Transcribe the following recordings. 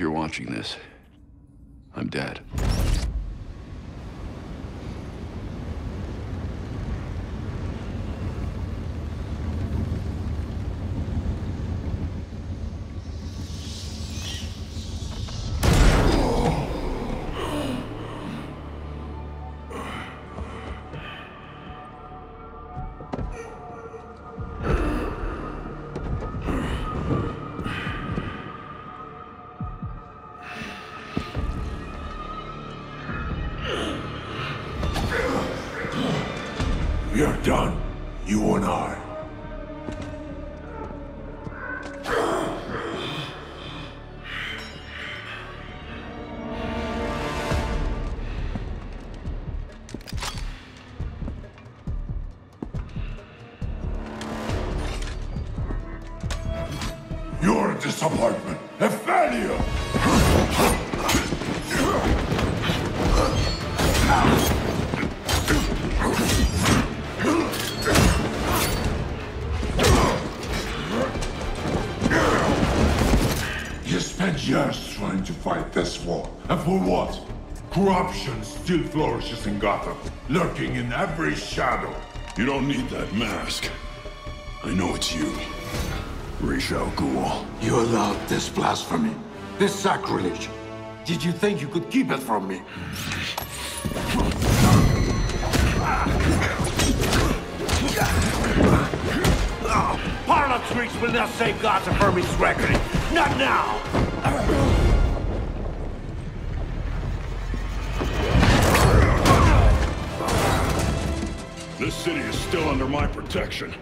If you're watching this, I'm dead. Still flourishes in Gotham, lurking in every shadow. You don't need that mask. I know it's you. Ra's al Ghul. You allowed this blasphemy, this sacrilege. Did you think you could keep it from me? Parliament Streets will not save Gotham from its reckoning. Not now! My protection.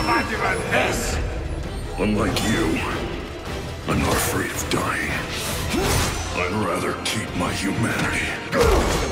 Have this! Unlike you, I'm not afraid of dying. I'd rather keep my humanity.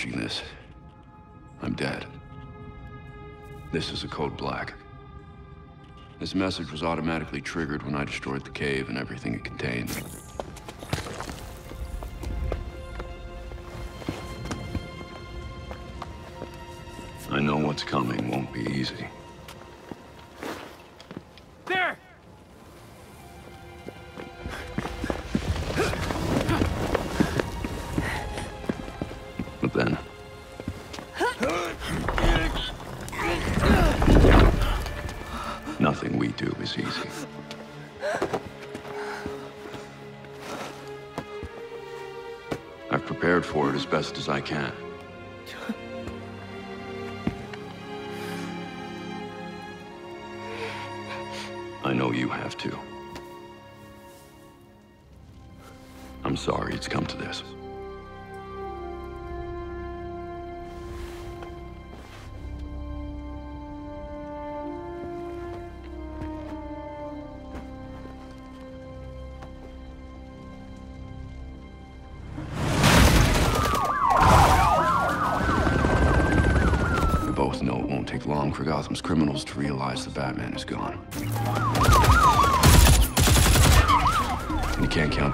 Watching this, I'm dead. This is a code black. This message was automatically triggered when I destroyed the cave and everything it contained.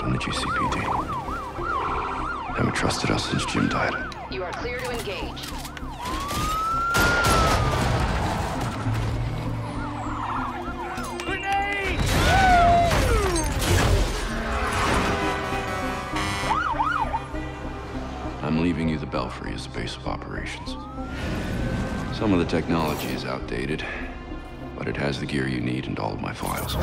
On the GCPD. Haven't trusted us since Jim died. You are clear to engage. I'm leaving you the Belfry as the base of operations. Some of the technology is outdated, but it has the gear you need and all of my files.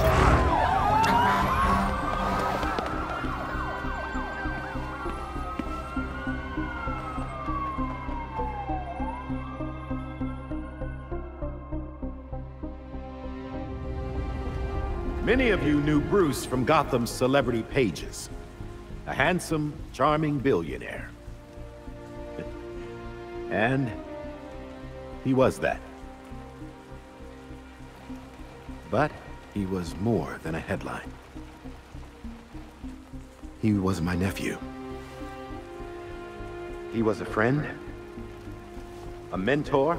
Many of you knew Bruce from Gotham's celebrity pages. A handsome, charming billionaire. And he was that. But he was more than a headline. He was my nephew. He was a friend, a mentor,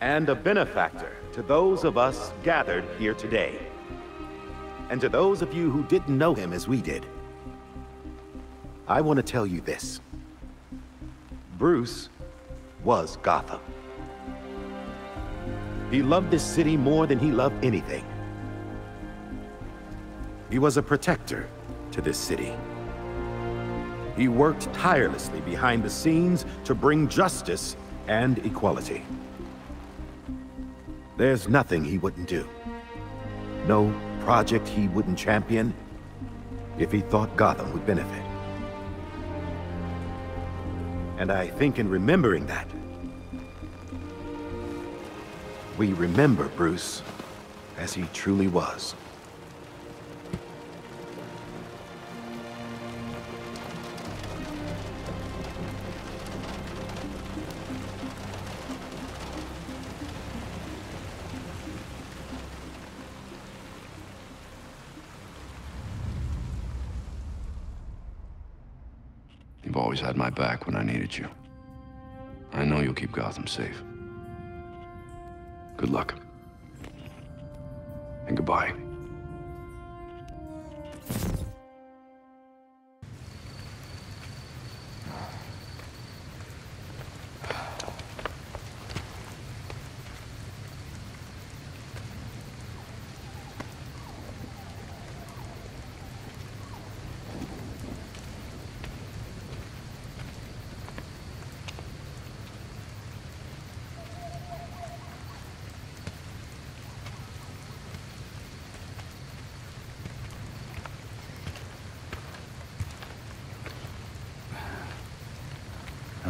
and a benefactor to those of us gathered here today. And to those of you who didn't know him as we did, I want to tell you this. Bruce was Gotham. He loved this city more than he loved anything. He was a protector to this city. He worked tirelessly behind the scenes to bring justice and equality. There's nothing he wouldn't do. No project he wouldn't champion if he thought Gotham would benefit. And I think in remembering that, we remember Bruce as he truly was. You've always had my back when I needed you. I know you'll keep Gotham safe. Good luck. And goodbye.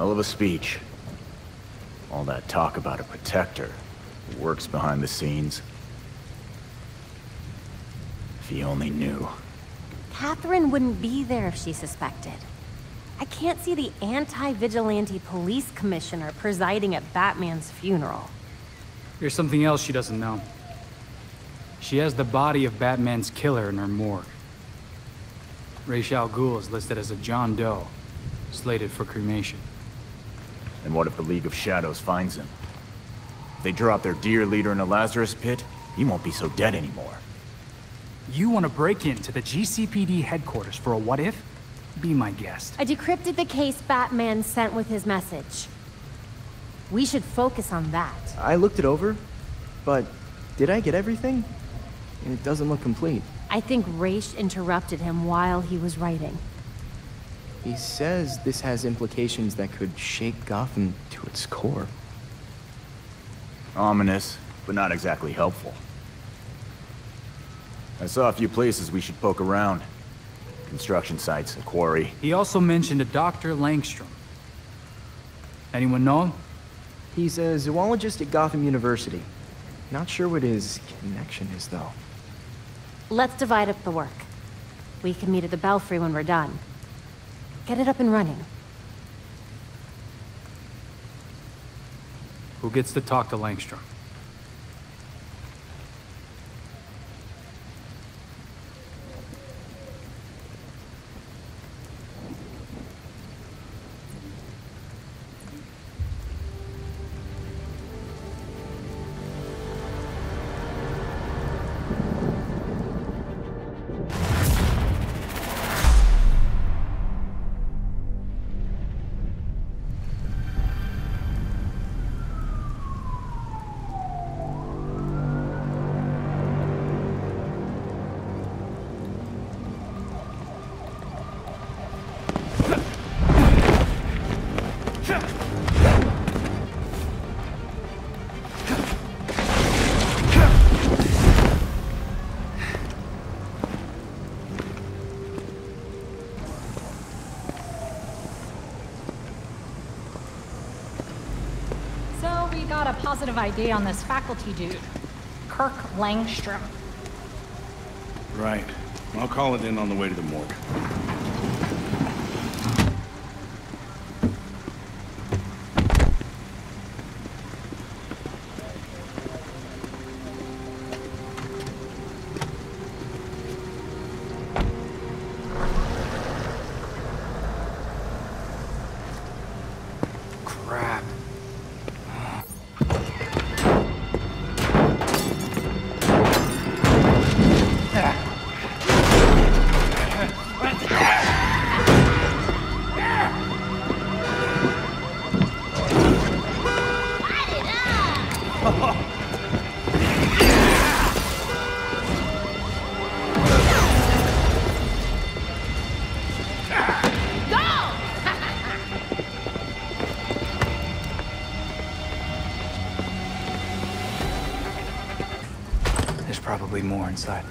Hell of a speech. All that talk about a protector who works behind the scenes. If he only knew. Catherine wouldn't be there if she suspected. I can't see the anti-vigilante police commissioner presiding at Batman's funeral. Here's something else she doesn't know. She has the body of Batman's killer in her morgue. Ra's al Ghul is listed as a John Doe, slated for cremation. And what if the League of Shadows finds him? If they drop their dear leader in a Lazarus pit, he won't be so dead anymore. You want to break into the GCPD headquarters for a what-if? Be my guest. I decrypted the case Batman sent with his message. We should focus on that. I looked it over, but did I get everything? It doesn't look complete. I think Ra's interrupted him while he was writing. He says this has implications that could shake Gotham to its core. Ominous, but not exactly helpful. I saw a few places we should poke around. Construction sites, a quarry. He also mentioned a Dr. Langstrom. Anyone know him? He's a zoologist at Gotham University. Not sure what his connection is, though. Let's divide up the work. We can meet at the Belfry when we're done. Get it up and running. Who gets to talk to Langstrom? Positive ID on this faculty dude, Kirk Langstrom. Right. I'll call it in on the way to the morgue. Inside.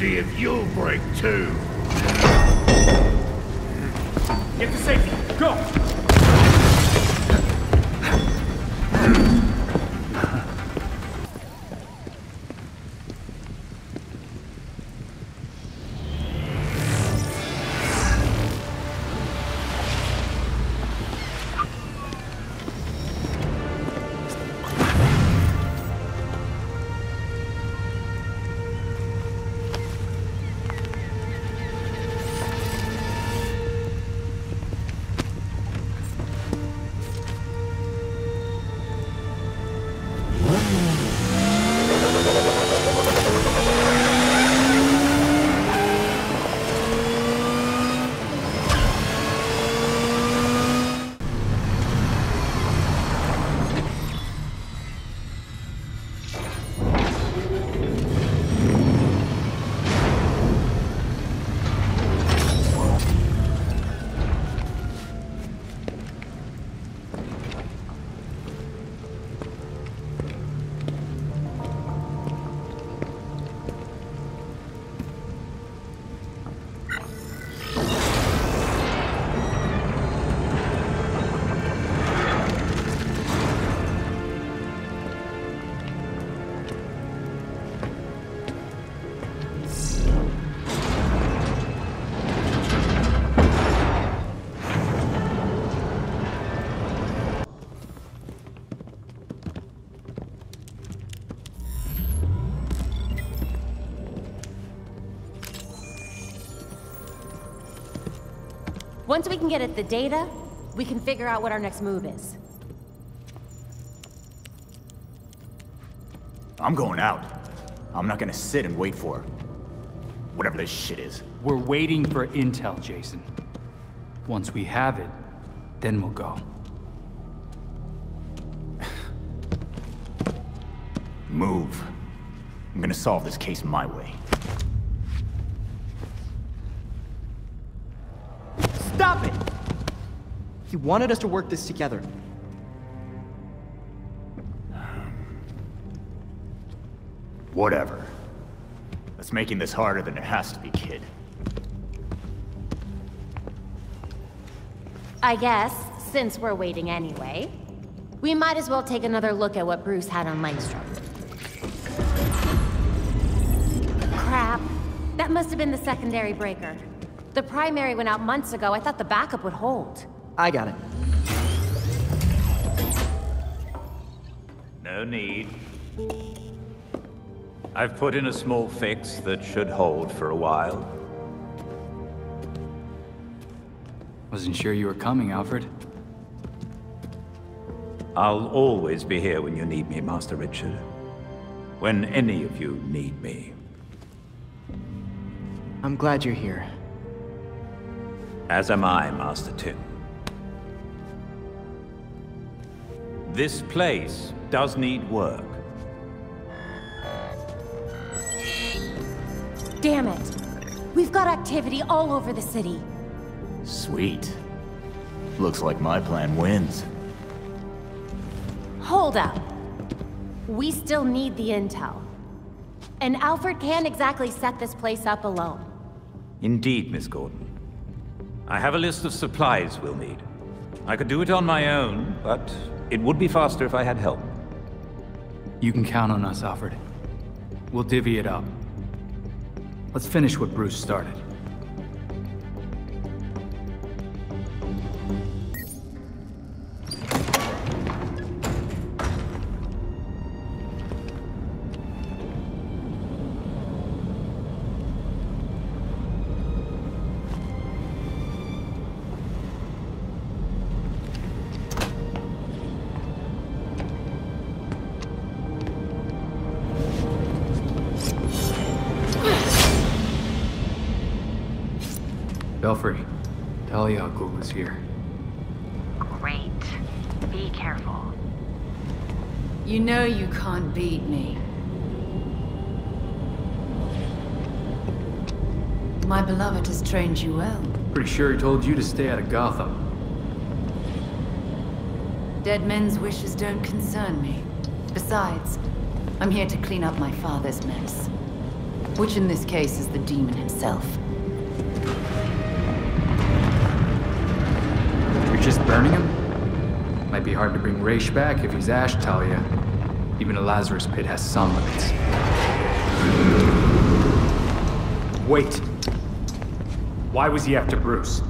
See if you'll break too. Once we can get at the data, we can figure out what our next move is. I'm going out. I'm not gonna sit and wait for whatever this shit is. We're waiting for intel, Jason. Once we have it, then we'll go. Move. I'm gonna solve this case my way. Wanted us to work this together. Whatever. That's making this harder than it has to be, kid. I guess, since we're waiting anyway, we might as well take another look at what Bruce had on Langstrom. Crap. That must have been the secondary breaker. The primary went out months ago. I thought the backup would hold. I got it. No need. I've put in a small fix that should hold for a while. Wasn't sure you were coming, Alfred. I'll always be here when you need me, Master Richard. When any of you need me. I'm glad you're here. As am I, Master Tim. This place does need work. Damn it. We've got activity all over the city. Sweet. Looks like my plan wins. Hold up. We still need the intel. And Alfred can't exactly set this place up alone. Indeed, Miss Gordon. I have a list of supplies we'll need. I could do it on my own, but it would be faster if I had help. You can count on us, Alfred. We'll divvy it up. Let's finish what Bruce started. My beloved has trained you well. Pretty sure he told you to stay out of Gotham. Dead men's wishes don't concern me. Besides, I'm here to clean up my father's mess. Which in this case is the demon himself. You're just burning him? Might be hard to bring Ra's back if he's Ash Talia. Even a Lazarus pit has some limits. Wait. Why was he after Bruce?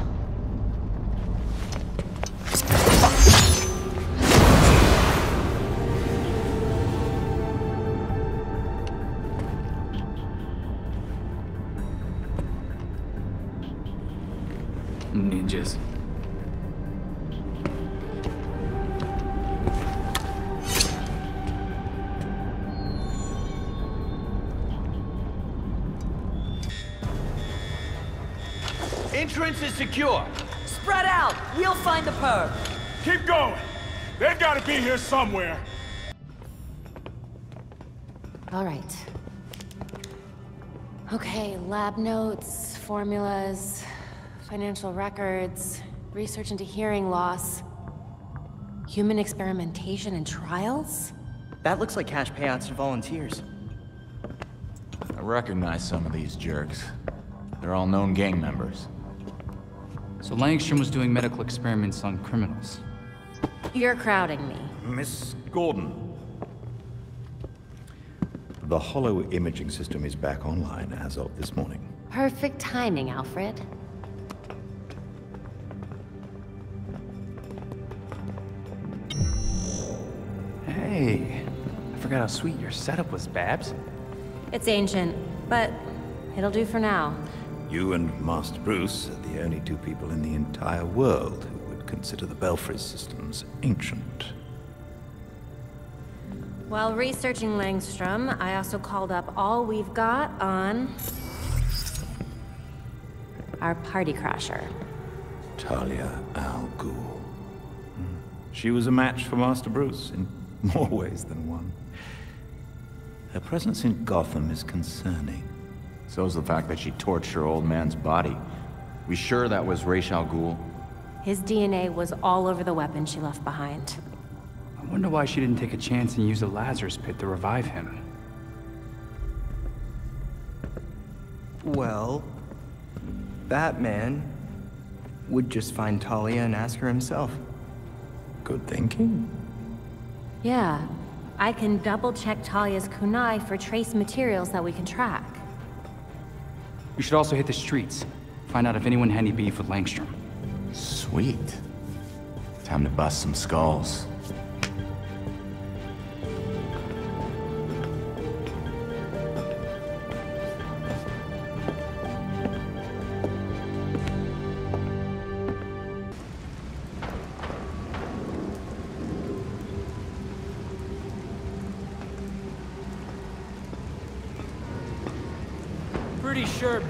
Somewhere. All right. Okay, lab notes, formulas, financial records, research into hearing loss, human experimentation and trials? That looks like cash payouts to volunteers. I recognize some of these jerks. They're all known gang members. So Langstrom was doing medical experiments on criminals. You're crowding me. Miss Gordon. The hollow imaging system is back online as of this morning. Perfect timing, Alfred. Hey, I forgot how sweet your setup was, Babs. It's ancient, but it'll do for now. You and Master Bruce are the only two people in the entire world who would consider the Belfry systems ancient. While researching Langstrom, I also called up all we've got on... our party crasher. Talia al Ghul. She was a match for Master Bruce in more ways than one. Her presence in Gotham is concerning. So's the fact that she torched her old man's body. We sure that was Ra's al Ghul? His DNA was all over the weapon she left behind. I wonder why she didn't take a chance and use the Lazarus pit to revive him. Well, Batman would just find Talia and ask her himself. Good thinking. Yeah, I can double-check Talia's kunai for trace materials that we can track. We should also hit the streets. Find out if anyone had any beef with Langstrom. Sweet. Time to bust some skulls.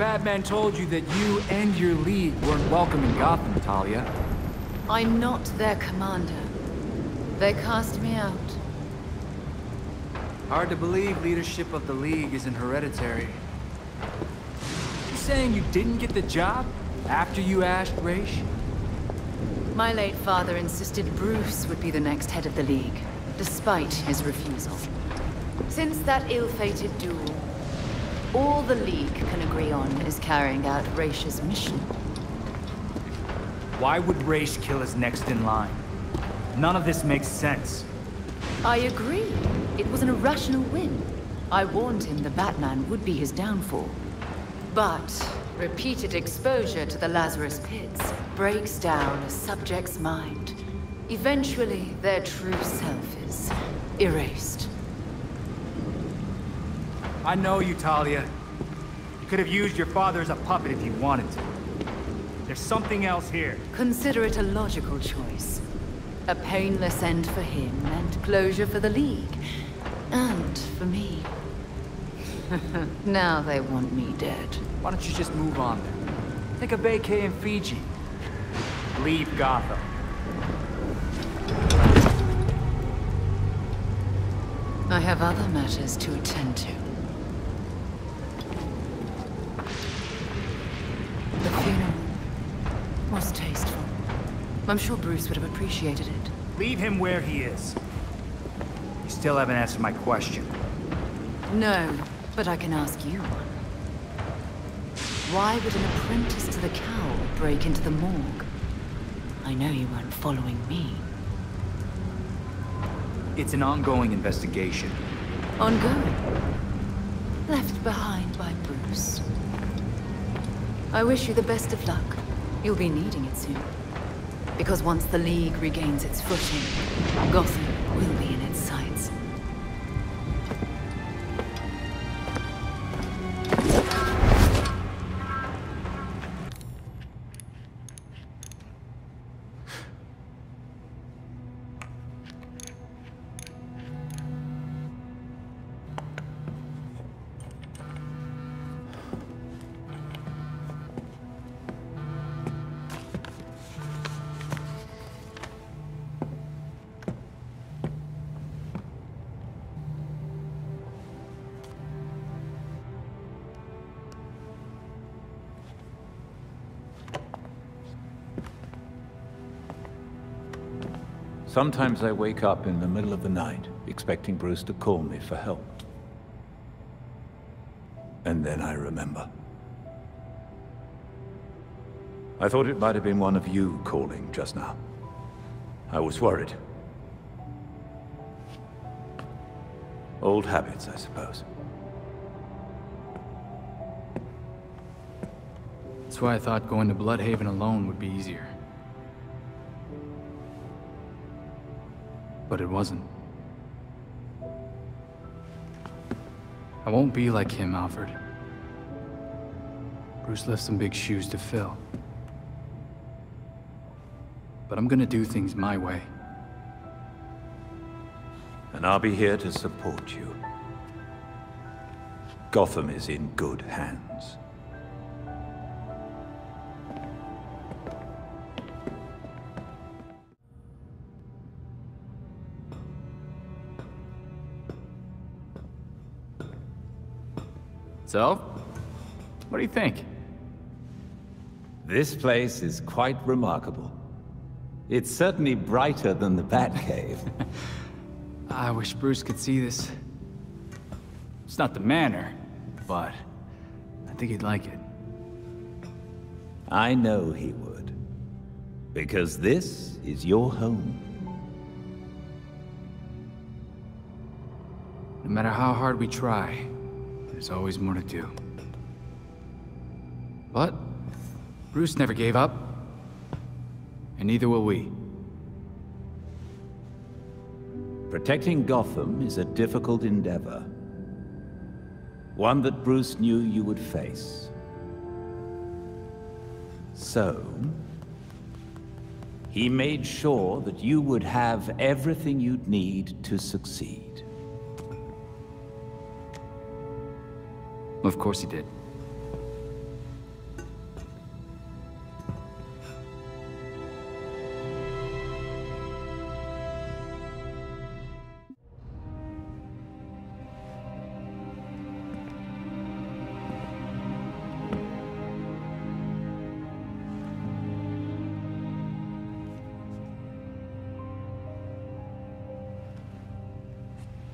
Batman told you that you and your league weren't welcome in Gotham, Talia. I'm not their commander. They cast me out. Hard to believe leadership of the League isn't hereditary. You saying you didn't get the job after you asked Ra's? My late father insisted Bruce would be the next head of the League, despite his refusal. Since that ill-fated duel, All the League can agree on is carrying out Raish's mission. Why would Ra's kill his next in line? None of this makes sense. I agree. It was an irrational win. I warned him the Batman would be his downfall. But repeated exposure to the Lazarus Pits breaks down a subject's mind. Eventually, their true self is erased. I know you, Talia. You could have used your father as a puppet if you wanted to. There's something else here. Consider it a logical choice. A painless end for him and closure for the League. And for me. now they want me dead. Why don't you just move on then? Take a vacay in Fiji. Leave Gotham. I have other matters to attend to. The funeral was tasteful. I'm sure Bruce would have appreciated it. Leave him where he is. You still haven't answered my question. No, but I can ask you one. Why would an apprentice to the cowl break into the morgue? I know you weren't following me. It's an ongoing investigation. Ongoing? Left behind by Bruce. I wish you the best of luck. You'll be needing it soon. Because once the League regains its footing, Gotham Sometimes I wake up in the middle of the night, expecting Bruce to call me for help. And then I remember. I thought it might have been one of you calling just now. I was worried. Old habits, I suppose. That's why I thought going to Blüdhaven alone would be easier. But it wasn't. I won't be like him, Alfred. Bruce left some big shoes to fill. But I'm gonna do things my way. And I'll be here to support you. Gotham is in good hands. So? What do you think? This place is quite remarkable. It's certainly brighter than the Batcave. I wish Bruce could see this. It's not the manor, but I think he'd like it. I know he would. Because this is your home. No matter how hard we try, there's always more to do. But Bruce never gave up, and neither will we. Protecting Gotham is a difficult endeavor. One that Bruce knew you would face. So, he made sure that you would have everything you'd need to succeed. Of course he did.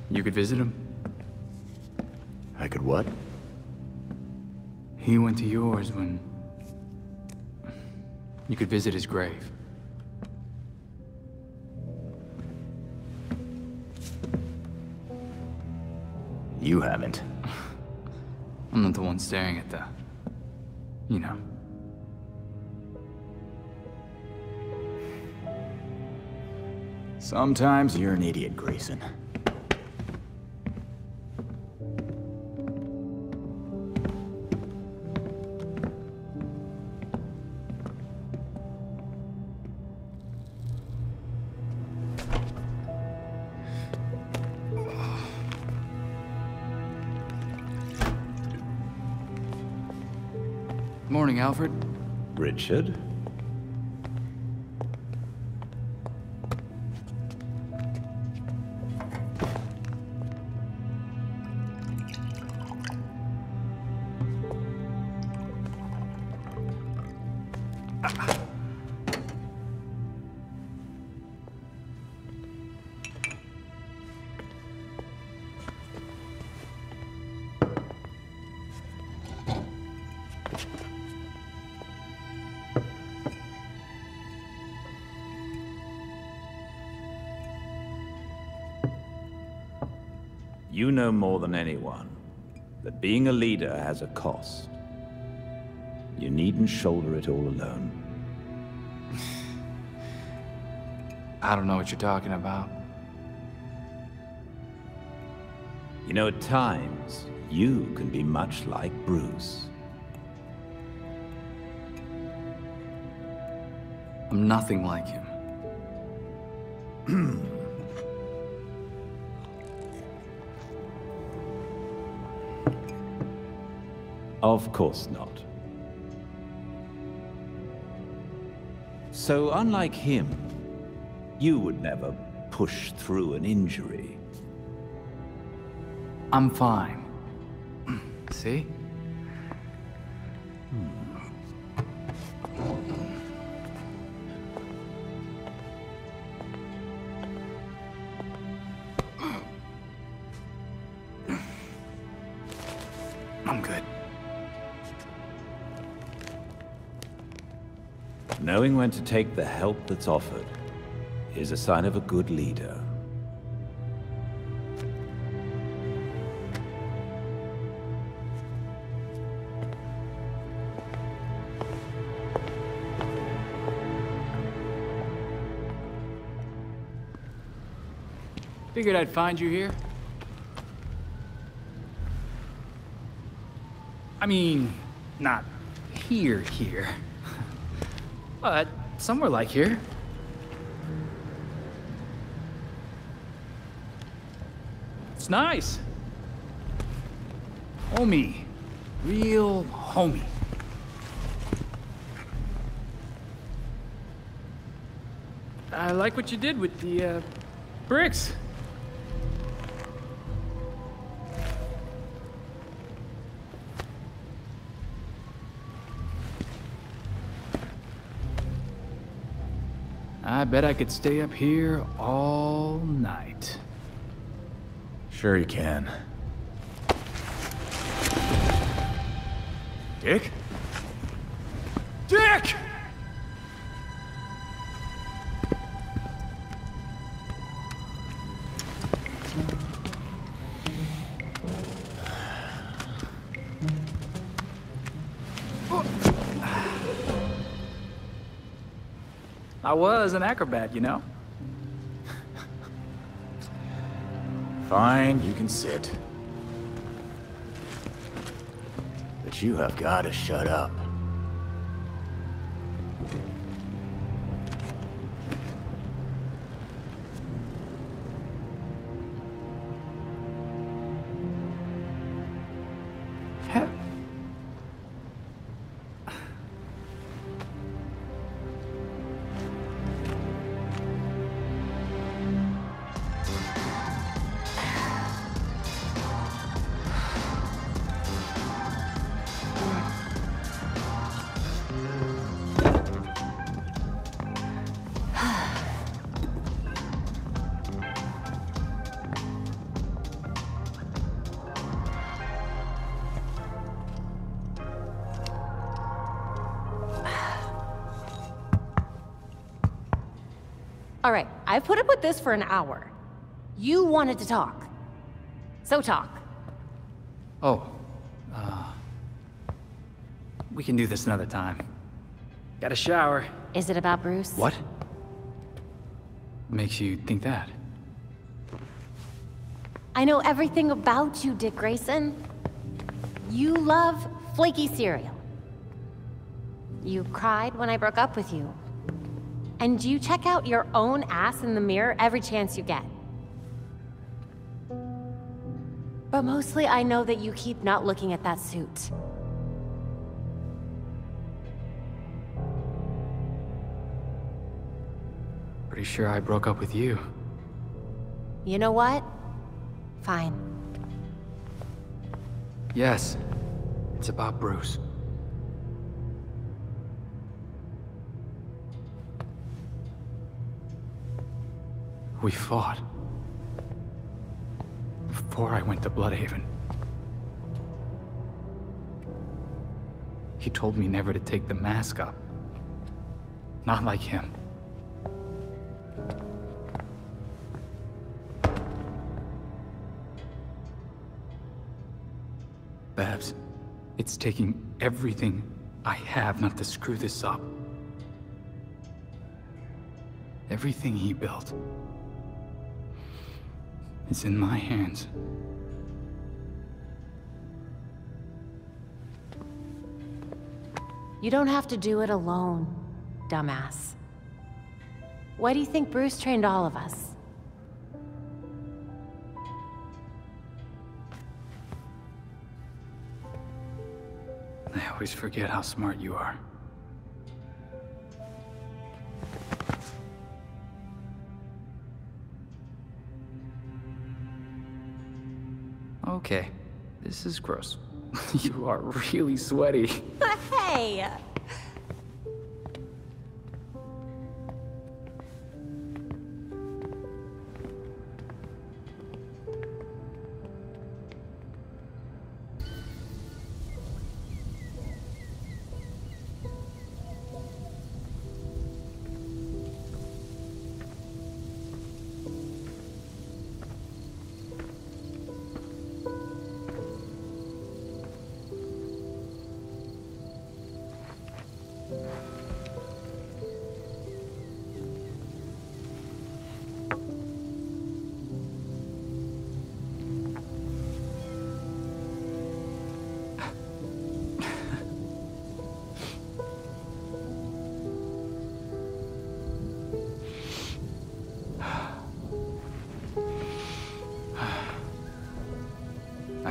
You could visit him? Yours when... You could visit his grave. You haven't. I'm not the one staring at the... You know. Sometimes you're an idiot, Grayson. Richard? Know more than anyone that being a leader has a cost. You needn't shoulder it all alone. I don't know what you're talking about. You know, at times, you can be much like Bruce. I'm nothing like him. Of course not. So, unlike him, you would never push through an injury. I'm fine. See? When to take the help that's offered is a sign of a good leader. Figured I'd find you here. I mean, not here, here. But somewhere like here. It's nice. Homie. Real homie. I like what you did with the, uh, bricks. Bet I could stay up here all night. Sure you can. Dick? Dick! Was an acrobat, you know? Fine, you can sit. But you have got to shut up. All right, I put up with this for an hour. You wanted to talk. So talk. Oh, uh... We can do this another time. Got a shower. Is it about Bruce? What? Makes you think that? I know everything about you, Dick Grayson. You love flaky cereal. You cried when I broke up with you. And you check out your own ass in the mirror every chance you get. But mostly I know that you keep not looking at that suit. Pretty sure I broke up with you. You know what? Fine. Yes. It's about Bruce. We fought. Before I went to Blüdhaven. He told me never to take the mask up. Not like him. Babs, it's taking everything I have not to screw this up. Everything he built is in my hands. You don't have to do it alone, dumbass. Why do you think Bruce trained all of us? I always forget how smart you are. Okay, this is gross. you are really sweaty. hey!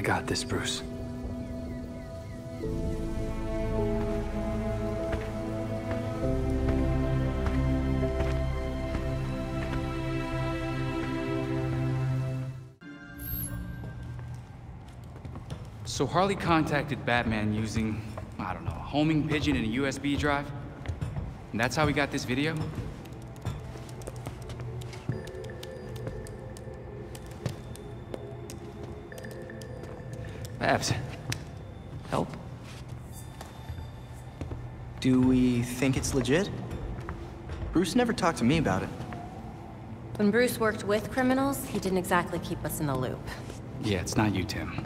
Got this, Bruce. So Harley contacted Batman using, I don't know, a homing pigeon and a USB drive? And that's how we got this video? Babs, help? Do we think it's legit? Bruce never talked to me about it. When Bruce worked with criminals, he didn't exactly keep us in the loop. Yeah, it's not you, Tim.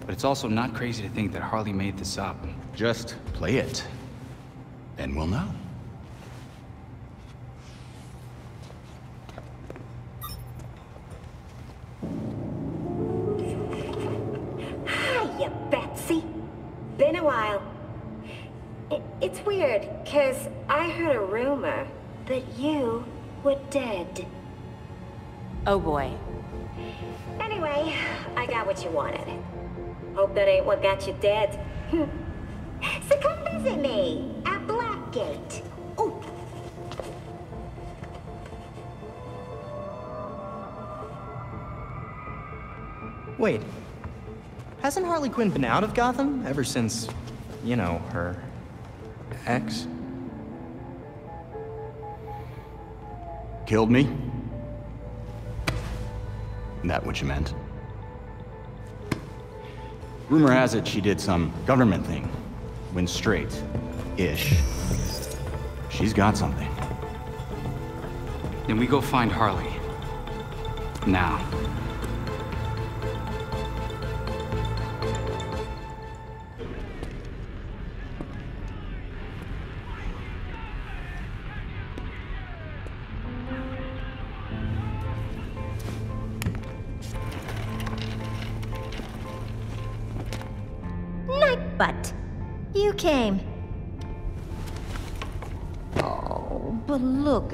But it's also not crazy to think that Harley made this up. Just play it. And we'll know. What got you dead. so come visit me at Blackgate. Ooh. Wait. Hasn't Harley Quinn been out of Gotham ever since, you know, her ex? Killed me? That what you meant? Rumor has it she did some government thing. Went straight. Ish. She's got something. Then we go find Harley. Now.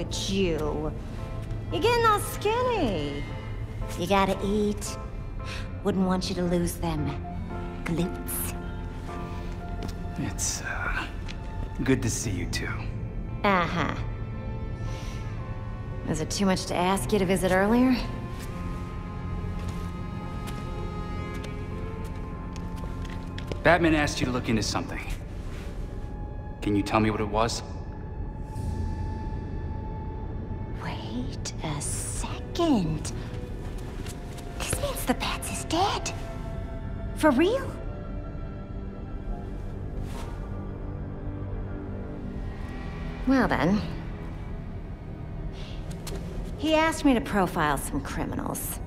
At you. You're getting all skinny. You gotta eat. Wouldn't want you to lose them glutes. It's, uh, good to see you too. Uh-huh. Is it too much to ask you to visit earlier? Batman asked you to look into something. Can you tell me what it was? Second. This means the Bats is dead. For real? Well then. He asked me to profile some criminals.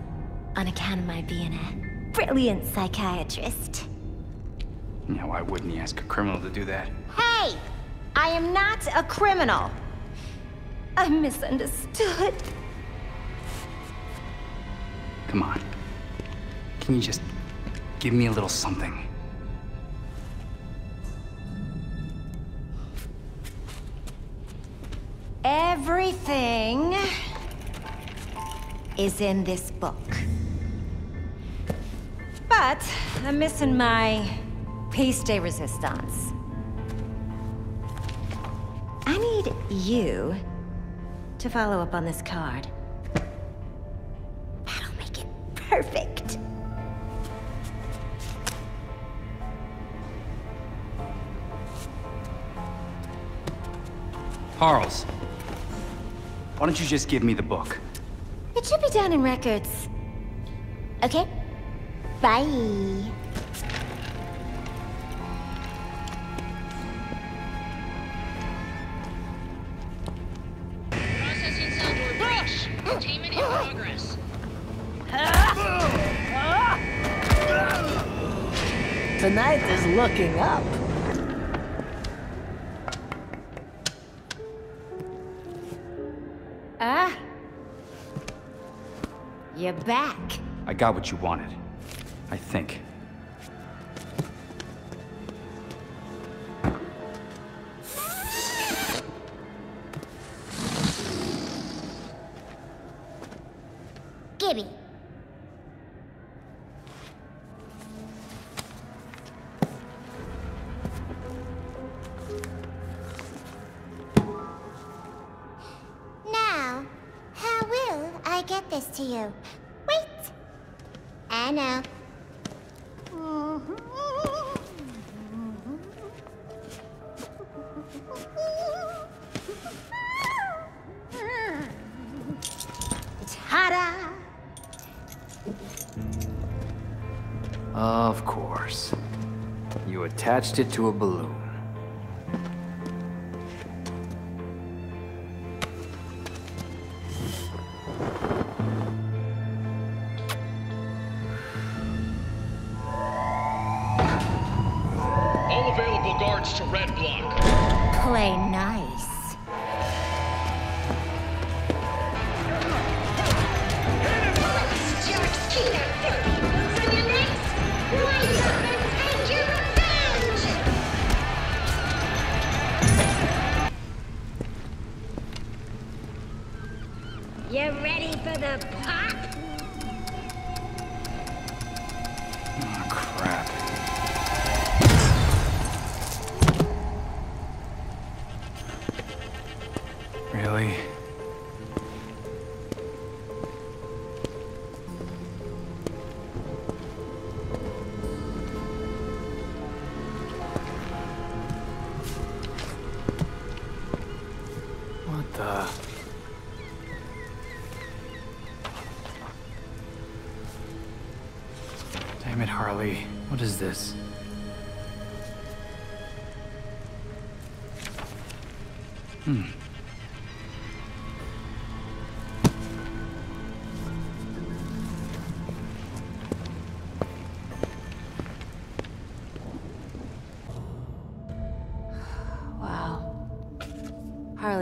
On account of my being a brilliant psychiatrist. Now, why wouldn't he ask a criminal to do that? Hey! I am not a criminal. I misunderstood. Come on. Can you just give me a little something? Everything is in this book. But I'm missing my piece de resistance. I need you to follow up on this card. Perfect. Harles. Why don't you just give me the book? It should be down in records. Okay? Bye. Tonight is looking up. Ah. You're back. I got what you wanted. I think. It to a balloon.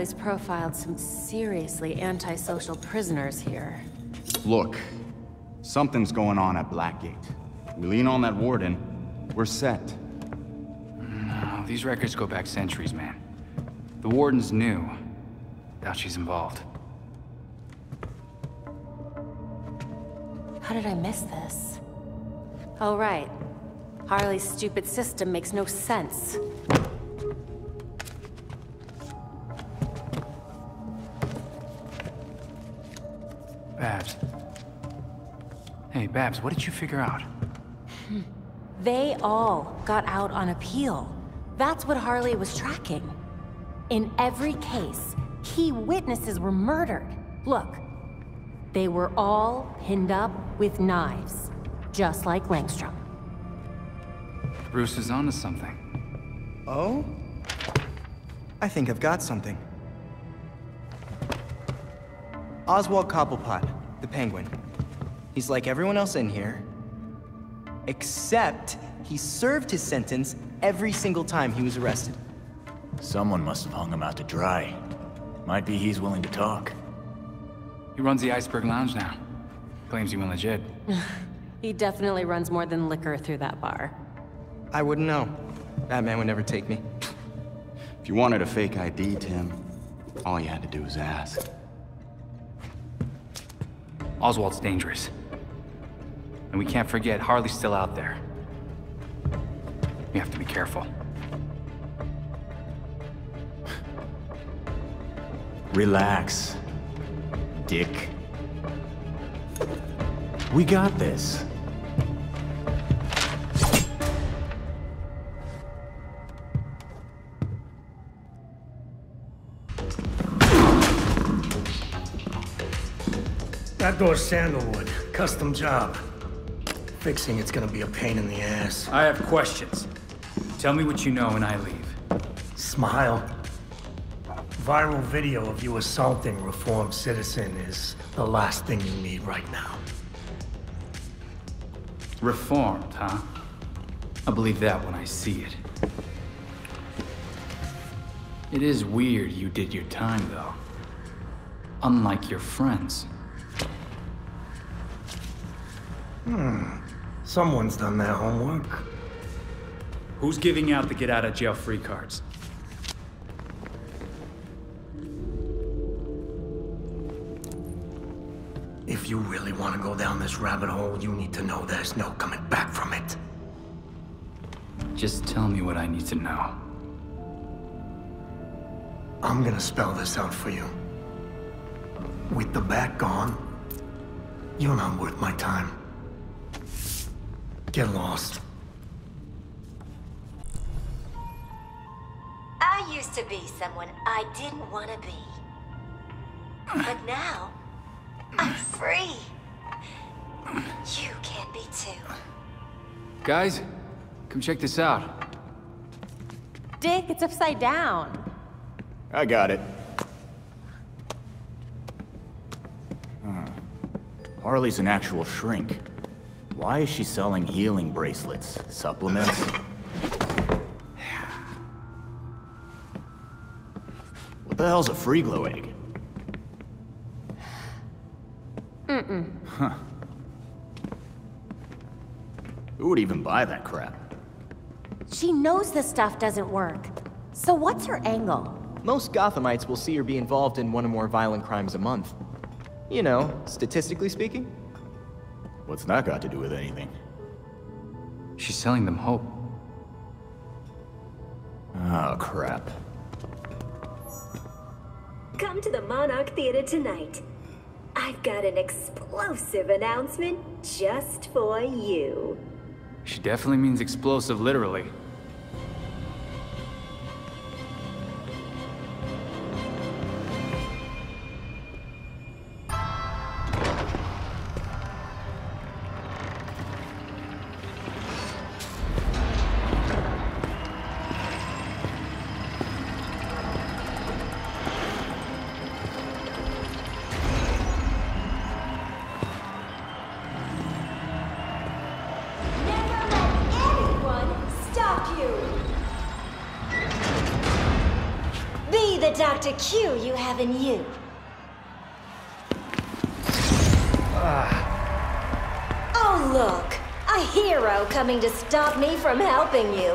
Harley's profiled some seriously antisocial prisoners here. Look, something's going on at Blackgate. We lean on that warden, we're set. No, these records go back centuries, man. The warden's new. Doubt she's involved. How did I miss this? Oh, right. Harley's stupid system makes no sense. Babs, what did you figure out? They all got out on appeal. That's what Harley was tracking. In every case, key witnesses were murdered. Look, they were all pinned up with knives, just like Langstrom. Bruce is onto something. Oh? I think I've got something. Oswald Cobblepot, the Penguin. He's like everyone else in here, except he served his sentence every single time he was arrested. Someone must have hung him out to dry. Might be he's willing to talk. He runs the Iceberg Lounge now. Claims he went legit. he definitely runs more than liquor through that bar. I wouldn't know. Batman would never take me. If you wanted a fake ID, Tim, all you had to do was ask. Oswald's dangerous. And we can't forget, Harley's still out there. We have to be careful. Relax, Dick. We got this. That door's sandalwood. Custom job. Fixing it's gonna be a pain in the ass. I have questions. Tell me what you know and I leave. Smile. Viral video of you assaulting reformed citizen is the last thing you need right now. Reformed, huh? I'll believe that when I see it. It is weird you did your time, though. Unlike your friends. Hmm. Someone's done their homework. Who's giving out the get-out-of-jail-free cards? If you really want to go down this rabbit hole, you need to know there's no coming back from it. Just tell me what I need to know. I'm gonna spell this out for you. With the bat gone, you're not worth my time. Get lost. I used to be someone I didn't want to be. But now, I'm free. You can be too. Guys, come check this out. Dick, it's upside down. I got it. Huh. Harley's an actual shrink. Why is she selling healing bracelets? Supplements? What the hell's a free glow egg? Mm-mm. Huh. Who would even buy that crap? She knows this stuff doesn't work. So what's her angle? Most Gothamites will see her be involved in one or more violent crimes a month. You know, statistically speaking. What's that got to do with anything? She's selling them hope. Oh, crap. Come to the Monarch Theater tonight. I've got an explosive announcement just for you. She definitely means explosive, literally. Helping you.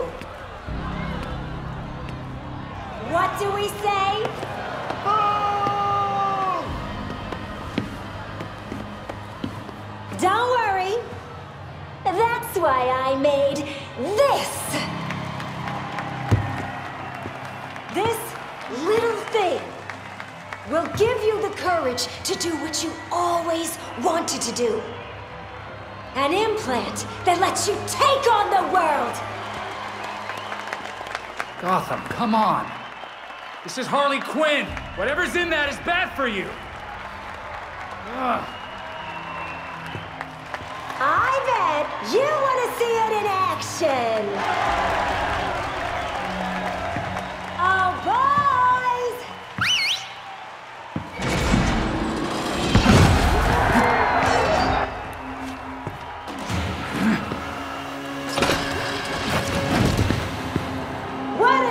Gotham, come on. This is Harley Quinn. Whatever's in that is bad for you. Ugh. I bet you want to see it in action.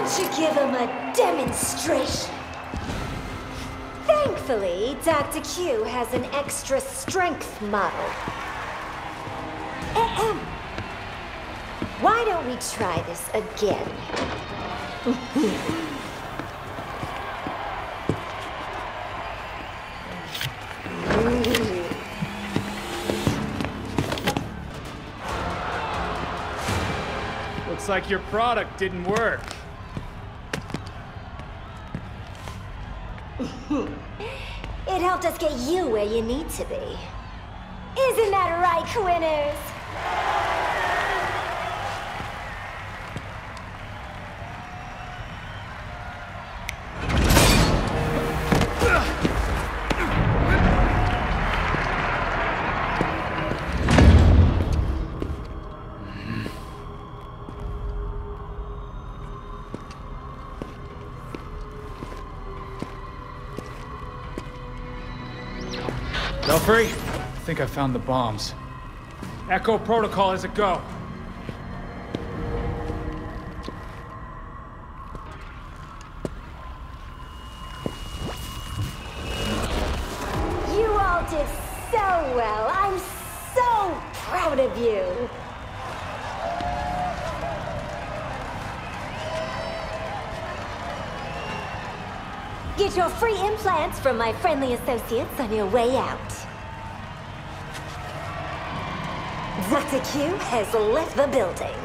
You give him a demonstration? Thankfully, Dr. Q has an extra strength model. Ahem. Why don't we try this again? Looks like your product didn't work. it helped us get you where you need to be. Isn't that right, Quinners? Belfry, I think I found the bombs. Echo Protocol as it go. You all did so well. I'm so proud of you. Get your free implants from my friendly associates on your way out. Dr. Q has left the building.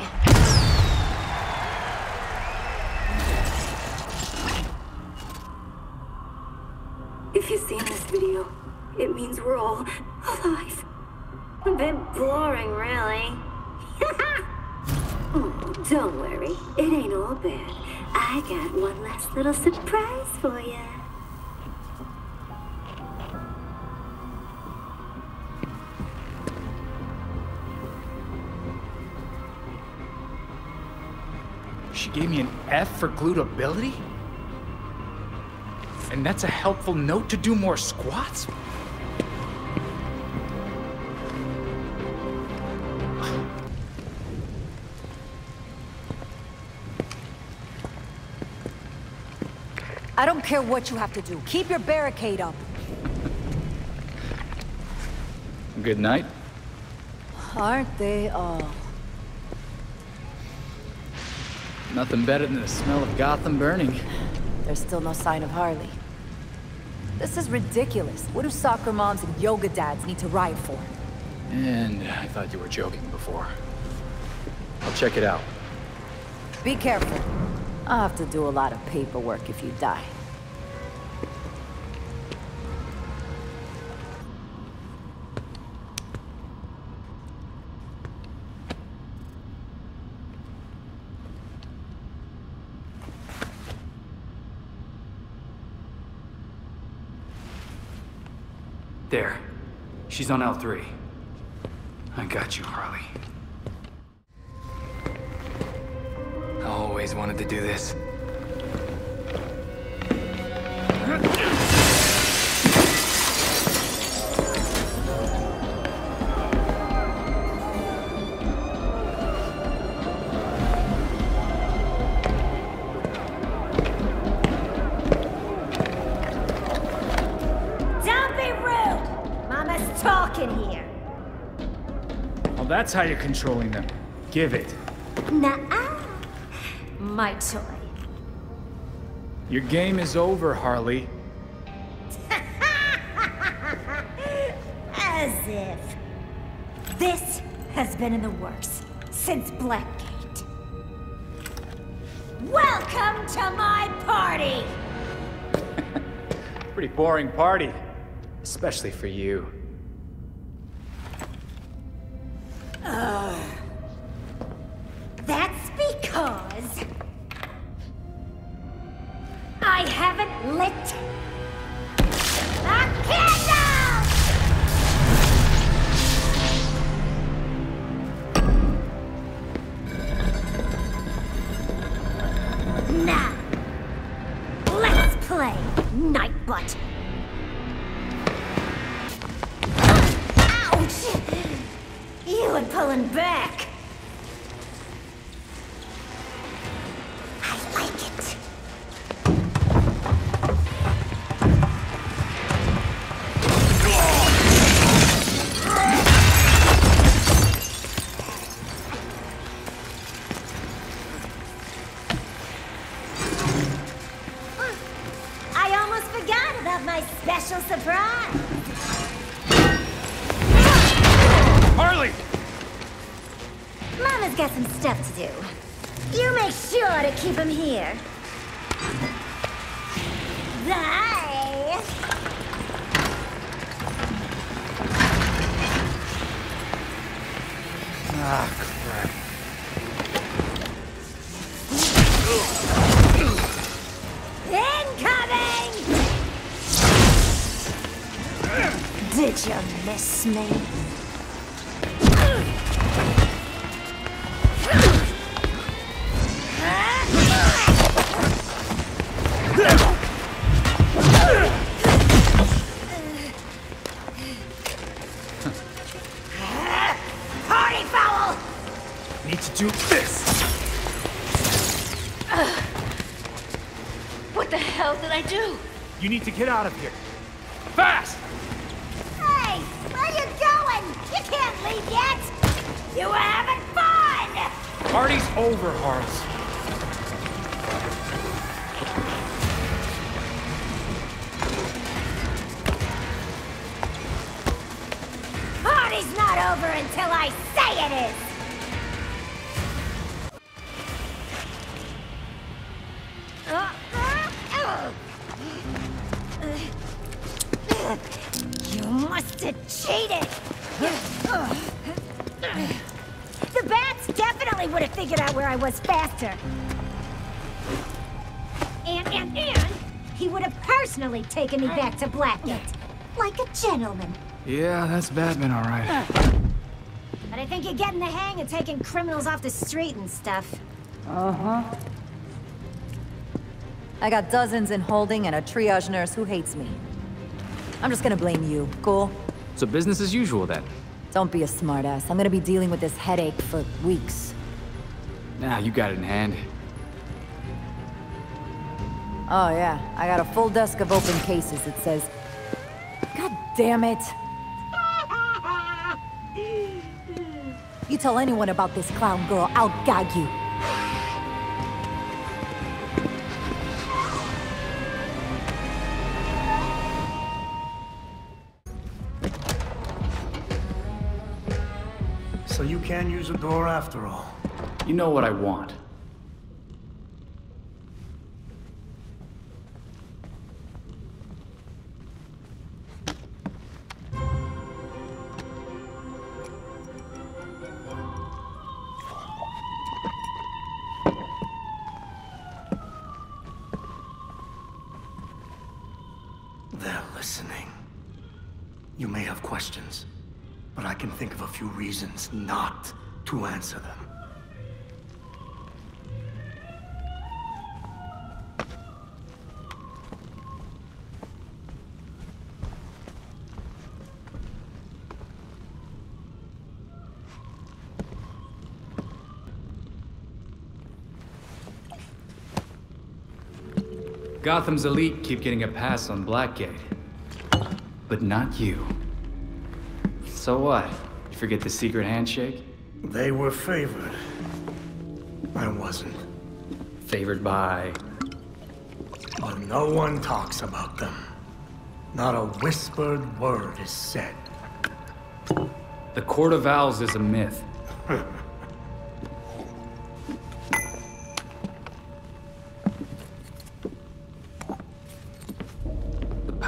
If you've seen this video, it means we're all alive. A bit boring, really. Oh, don't worry. It ain't all bad. I got one last little surprise for you. Gave me an F for glutability? And that's a helpful note to do more squats? I don't care what you have to do. Keep your barricade up. Good night. Aren't they all? Nothing better than the smell of Gotham burning. There's still no sign of Harley. This is ridiculous. What do soccer moms and yoga dads need to riot for? And I thought you were joking before. I'll check it out. Be careful. I'll have to do a lot of paperwork if you die. There. She's on L3. I got you, Harley. I always wanted to do this. That's how you're controlling them. Give it. Nuh-uh. My toy. Your game is over, Harley. As if. This has been in the works since Blackgate. Welcome to my party! Pretty boring party. Especially for you. Need to get out of here. Was faster. And, and, and, he would have personally taken me back to Blackgate. Like a gentleman. Yeah, that's Batman, all right. But I think you're getting the hang of taking criminals off the street and stuff. Uh-huh. I got dozens in holding and a triage nurse who hates me. I'm just gonna blame you, cool? So business as usual then. Don't be a smartass. I'm gonna be dealing with this headache for weeks. Nah, you got it in hand. Oh yeah, I got a full desk of open cases. It says... God damn it! You tell anyone about this clown girl, I'll gag you. So you can use a door after all. You know what I want. They're listening. You may have questions, but I can think of a few reasons not to answer them. Gotham's elite keep getting a pass on Blackgate. But not you. So what? You Forget the secret handshake? They were favored. I wasn't. Favored by... But no one talks about them. Not a whispered word is said. The Court of Owls is a myth.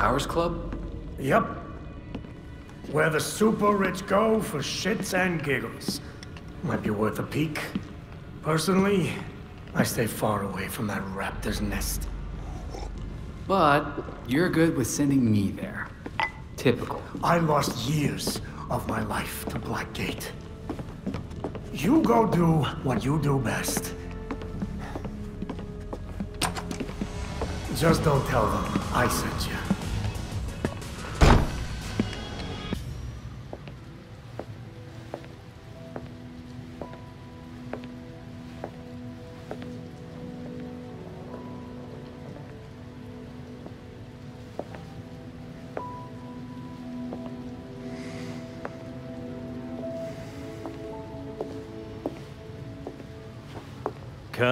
Powers Club? Yep. Where the super rich go for shits and giggles. Might be worth a peek. Personally, I stay far away from that raptor's nest. But you're good with sending me there. Typical. I lost years of my life to Blackgate. You go do what you do best. Just don't tell them I sent you.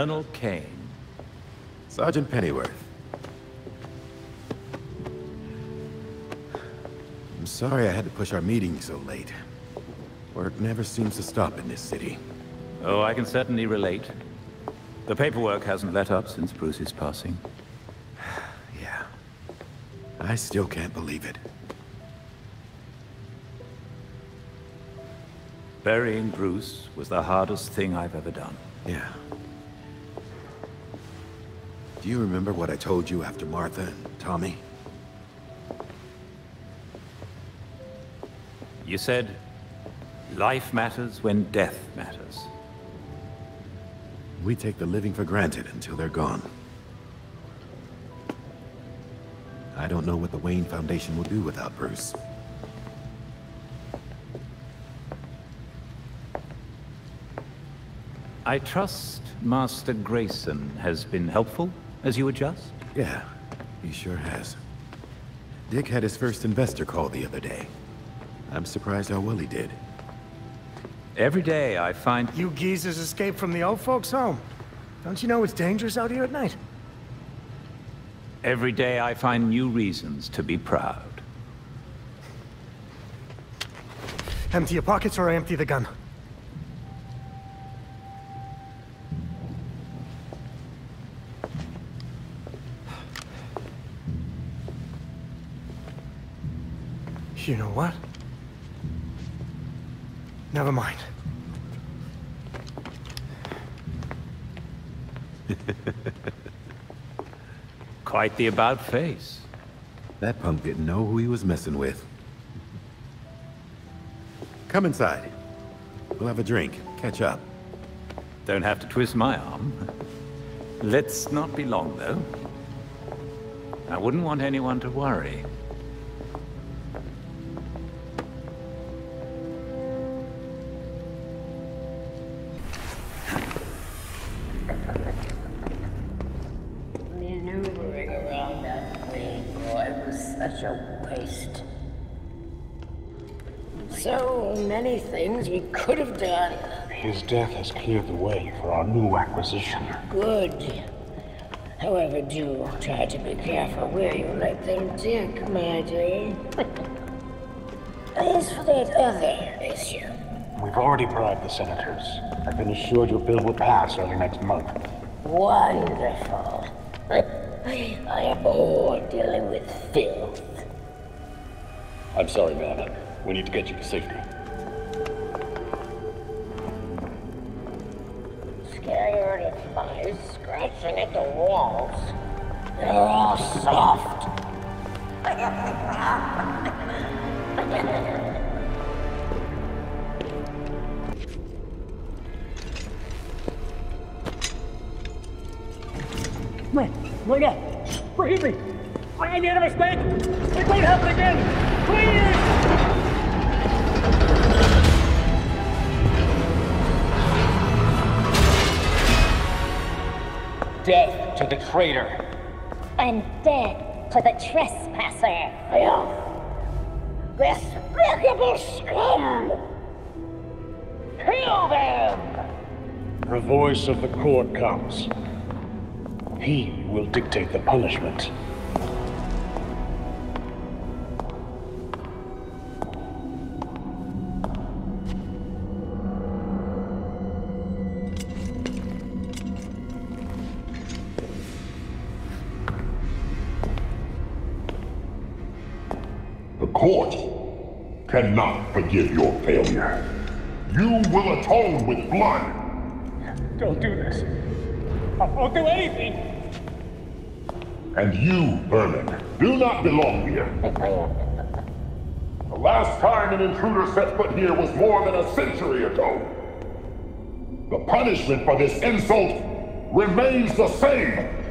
Colonel Kane. Sergeant Pennyworth. I'm sorry I had to push our meeting so late. Work never seems to stop in this city. Oh, I can certainly relate. The paperwork hasn't let up since Bruce's passing. yeah. I still can't believe it. Burying Bruce was the hardest thing I've ever done. Yeah. Do you remember what I told you after Martha and Tommy? You said, life matters when death matters. We take the living for granted until they're gone. I don't know what the Wayne Foundation will do without Bruce. I trust Master Grayson has been helpful as you adjust? Yeah, he sure has. Dick had his first investor call the other day. I'm surprised how well he did. Every day I find... You geezers escaped from the old folks' home. Don't you know it's dangerous out here at night? Every day I find new reasons to be proud. Empty your pockets or I empty the gun. You know what? Never mind. Quite the about face. That punk didn't know who he was messing with. Come inside. We'll have a drink, catch up. Don't have to twist my arm. Let's not be long, though. I wouldn't want anyone to worry. Death has cleared the way for our new acquisition. Good. However, do try to be careful where you let them dig, my dear. As for that other issue, We've already bribed the senators. I've been assured your bill will pass early next month. wonderful. I am bored dealing with filth. I'm sorry, man. We need to get you to safety. Scratching at the walls. They're all soft. Wait, wait up! Forgive me! I made a mistake! It won't happen again! Please! The traitor! And dead to the trespasser. Despicable uh, scum! Kill them! The voice of the court comes. He will dictate the punishment. Forgive your failure. You will atone with blood. Don't do this. I won't do anything. And you, Vermin, do not belong here. The last time an intruder set foot here was more than a century ago. The punishment for this insult remains the same.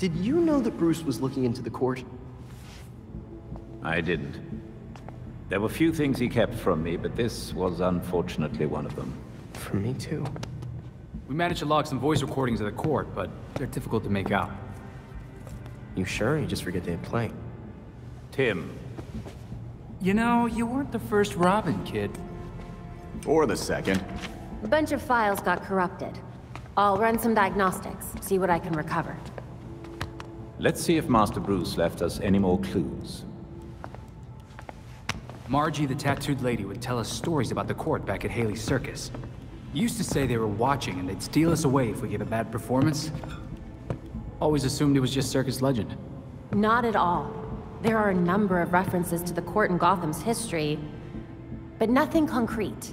Did you know that Bruce was looking into the court? I didn't. There were few things he kept from me, but this was unfortunately one of them. For me too. We managed to log some voice recordings of the court, but they're difficult to make out. You sure? You just forget they had play. Tim. You know, you weren't the first Robin, kid. Or the second. A bunch of files got corrupted. I'll run some diagnostics, see what I can recover. Let's see if Master Bruce left us any more clues. Margie, the tattooed lady, would tell us stories about the court back at Haly's Circus. Used to say they were watching and they'd steal us away if we gave a bad performance. Always assumed it was just circus legend. Not at all. There are a number of references to the court in Gotham's history, but nothing concrete.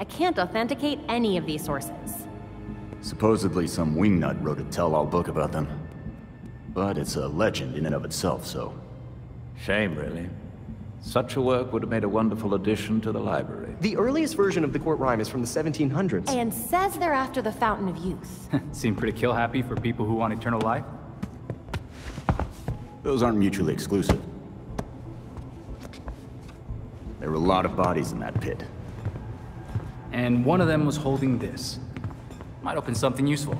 I can't authenticate any of these sources. Supposedly some wingnut wrote a tell-all book about them. But it's a legend in and of itself, so... Shame, really. Such a work would have made a wonderful addition to the library. The earliest version of the court rhyme is from the 1700s. And says they're after the Fountain of Youth. Seem pretty kill-happy for people who want eternal life? Those aren't mutually exclusive. There were a lot of bodies in that pit. And one of them was holding this. Might open something useful.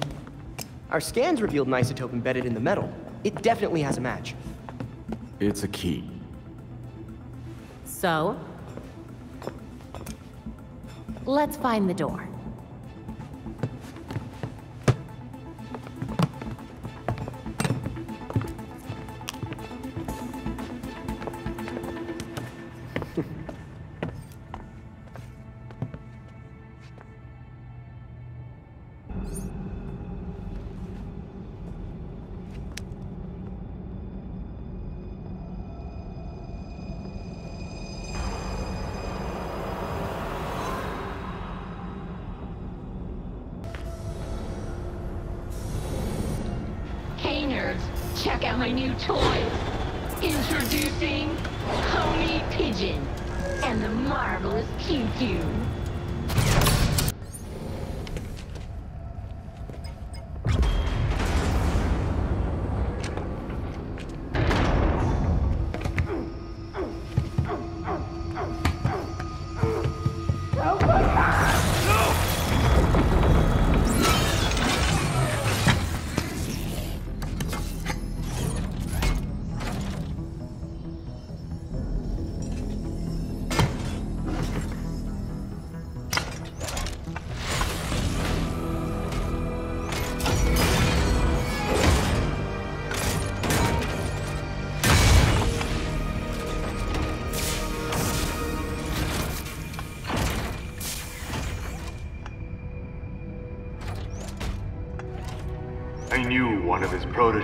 Our scans revealed an isotope embedded in the metal. It definitely has a match. It's a key. So? Let's find the door.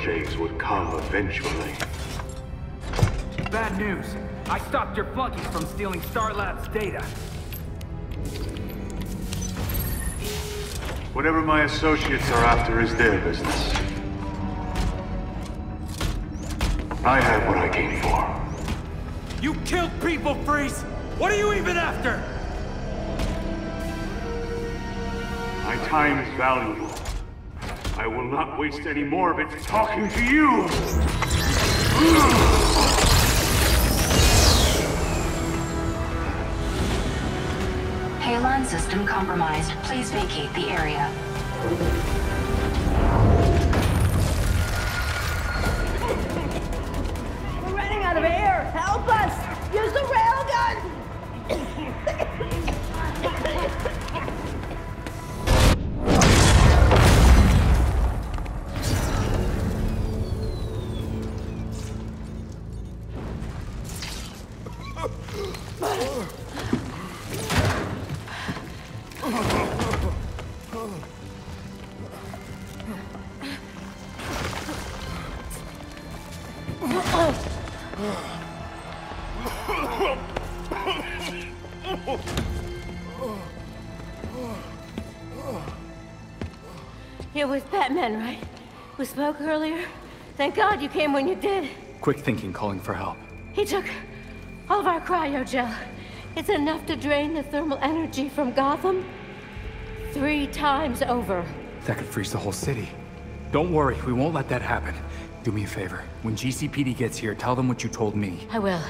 Proteges would come eventually. Bad news. I stopped your flunkies from stealing S.T.A.R. Labs data. Whatever my associates are after is their business. I have what I came for. You killed people, Freeze! What are you even after? My time is valuable. I will not waste any more of it talking to you! Halon system compromised. Please vacate the area. It was Batman, right? We spoke earlier? Thank God you came when you did. Quick thinking calling for help. He took all of our cryogel. It's enough to drain the thermal energy from Gotham three times over. That could freeze the whole city. Don't worry, we won't let that happen. Do me a favor. When GCPD gets here, tell them what you told me. I will.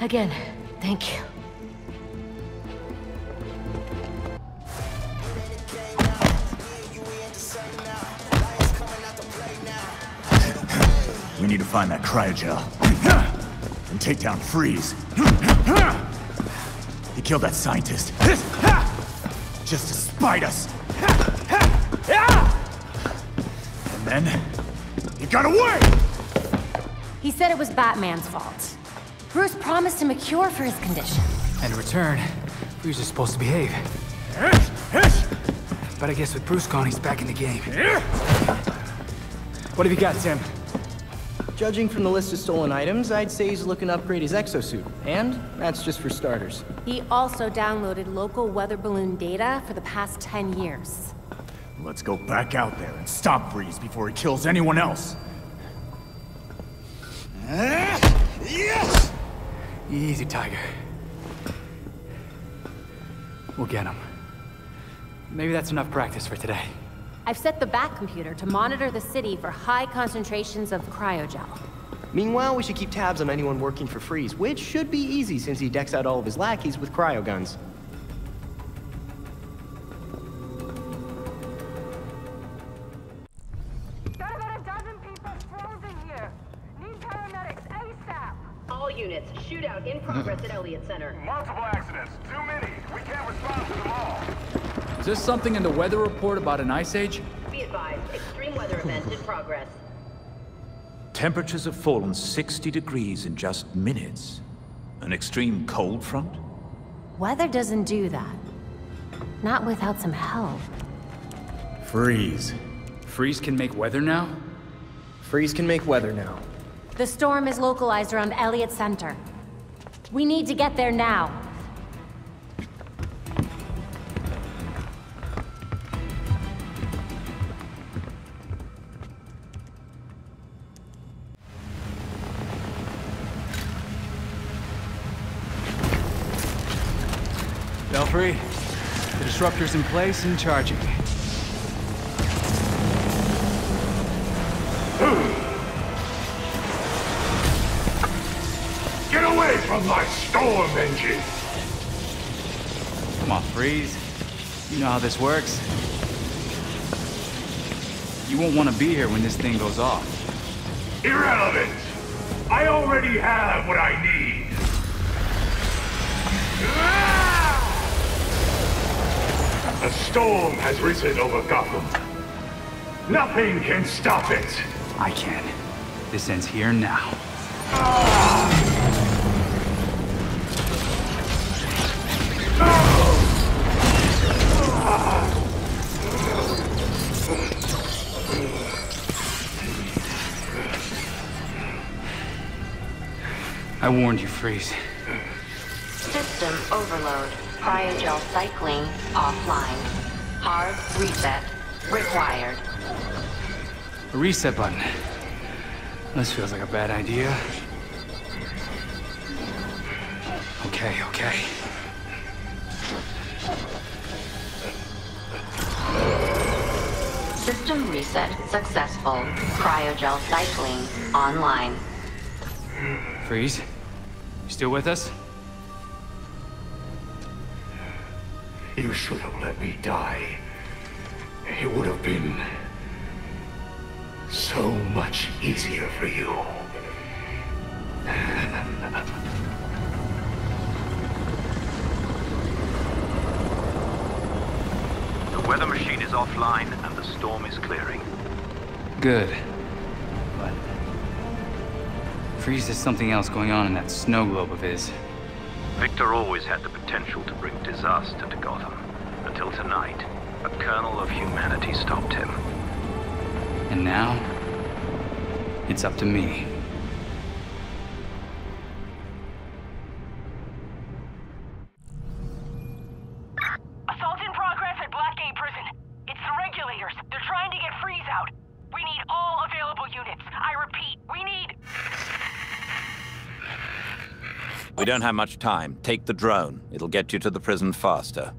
Again, thank you. We need to find that cryogel. And take down Freeze. He killed that scientist. Just to spite us. And then... He got away! He said it was Batman's fault. Bruce promised him a cure for his condition. And in return, Freeze is supposed to behave. But I guess with Bruce gone, he's back in the game. What have you got, Tim? Judging from the list of stolen items, I'd say he's looking to upgrade his exosuit. And that's just for starters. He also downloaded local weather balloon data for the past 10 years. Let's go back out there and stop Freeze before he kills anyone else. Ah, yes! Easy, Tiger. We'll get him. Maybe that's enough practice for today. I've set the Batcomputer to monitor the city for high concentrations of cryogel. Meanwhile, we should keep tabs on anyone working for Freeze, which should be easy since he decks out all of his lackeys with cryo guns. Got about a dozen people trolls here. Need paramedics, ASAP! All units, shootout in progress at Elliott Center. Multiple accidents. Too many. We can't respond to them all. Is there something in the weather report about an ice age? Be advised, extreme weather event in progress. Temperatures have fallen 60 degrees in just minutes. An extreme cold front? Weather doesn't do that. Not without some help. Freeze. Freeze can make weather now? Freeze can make weather now. The storm is localized around Elliott Center. We need to get there now. Disruptor's in place and charging. Get away from my storm engine! Come on, Freeze. You know how this works. You won't want to be here when this thing goes off. Irrelevant! I already have what I need! A storm has risen over Gotham. Nothing can stop it. I can. This ends here now. I warned you, Freeze. System overload. Cryogel cycling offline. Hard reset required. A reset button. This feels like a bad idea. Okay, okay. System reset successful. Cryogel cycling online. Freeze? You still with us? You should have let me die. It would have been so much easier for you. The weather machine is offline and the storm is clearing. Good. But... Freeze, there's something else going on in that snow globe of his. Victor always had the potential to bring disaster to Gotham. Until tonight, a kernel of humanity stopped him. And now... It's up to me. We don't have much time. Take the drone. It'll get you to the prison faster.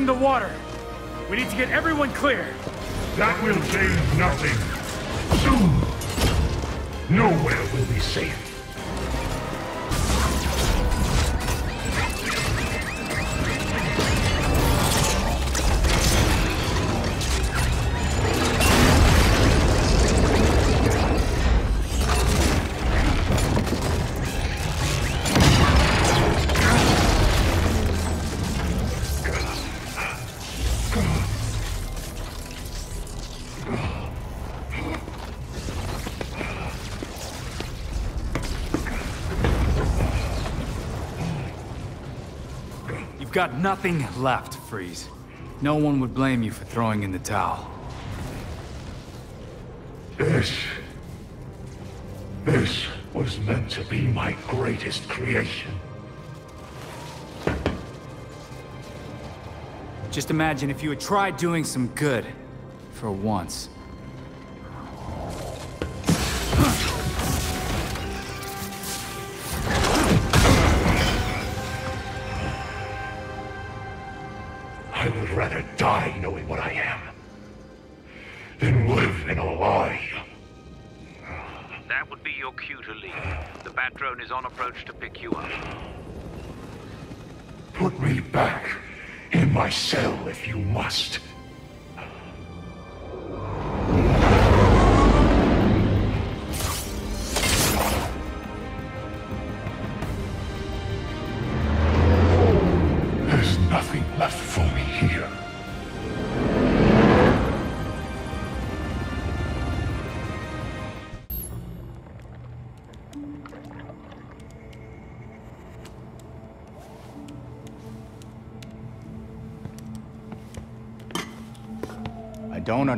Icing the water! We need to get everyone clear! That will change nothing. Got nothing left, Freeze. No one would blame you for throwing in the towel. This... This was meant to be my greatest creation. Just imagine if you had tried doing some good. For once.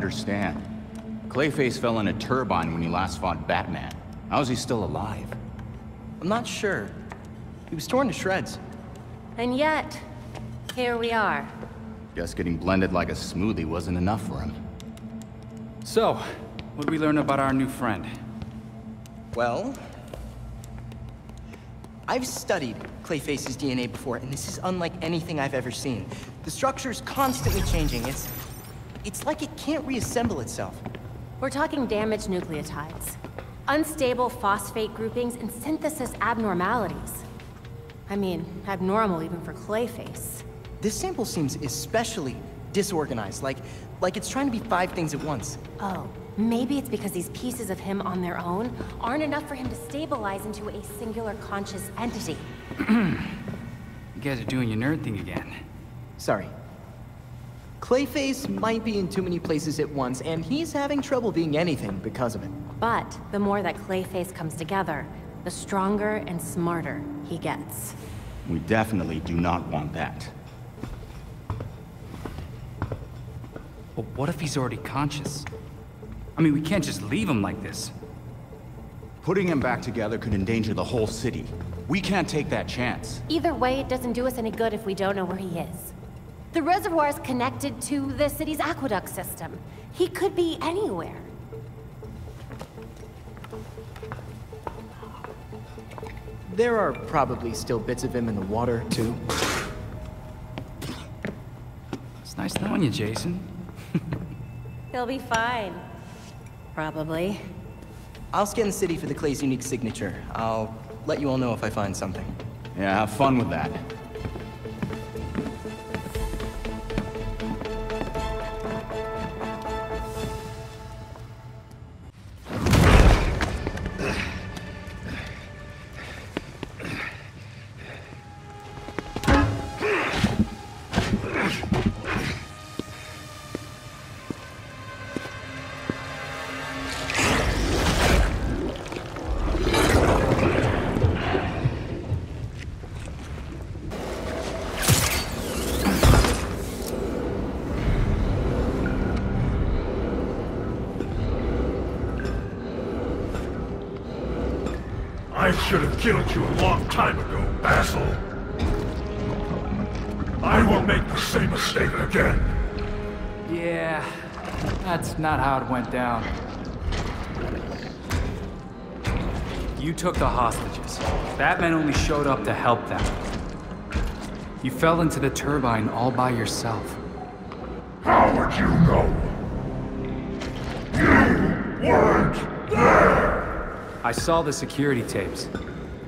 Understand. Clayface fell in a turbine when he last fought Batman. How's he still alive? I'm not sure. He was torn to shreds. And yet, here we are. Guess getting blended like a smoothie wasn't enough for him. So, what did we learn about our new friend? Well... I've studied Clayface's DNA before, and this is unlike anything I've ever seen. The structure's constantly changing. It's... It's like it can't reassemble itself. We're talking damaged nucleotides, unstable phosphate groupings, and synthesis abnormalities. I mean, abnormal even for Clayface. This sample seems especially disorganized, like, like it's trying to be five things at once. Oh, maybe it's because these pieces of him on their own aren't enough for him to stabilize into a singular conscious entity. You guys are doing your nerd thing again. Sorry. Clayface might be in too many places at once, and he's having trouble being anything because of it. But the more that Clayface comes together, the stronger and smarter he gets. We definitely do not want that. But what if he's already conscious? I mean, we can't just leave him like this. Putting him back together could endanger the whole city. We can't take that chance. Either way, it doesn't do us any good if we don't know where he is. The reservoir is connected to the city's aqueduct system. He could be anywhere. There are probably still bits of him in the water, too. It's nice knowing you, Jason. He'll be fine. Probably. I'll scan the city for the Clay's unique signature. I'll let you all know if I find something. Yeah, have fun with that. Killed you a long time ago, Basil. I won't make the same mistake again. Yeah, that's not how it went down. You took the hostages. Batman only showed up to help them. You fell into the turbine all by yourself. How would you know? You weren't there! I saw the security tapes.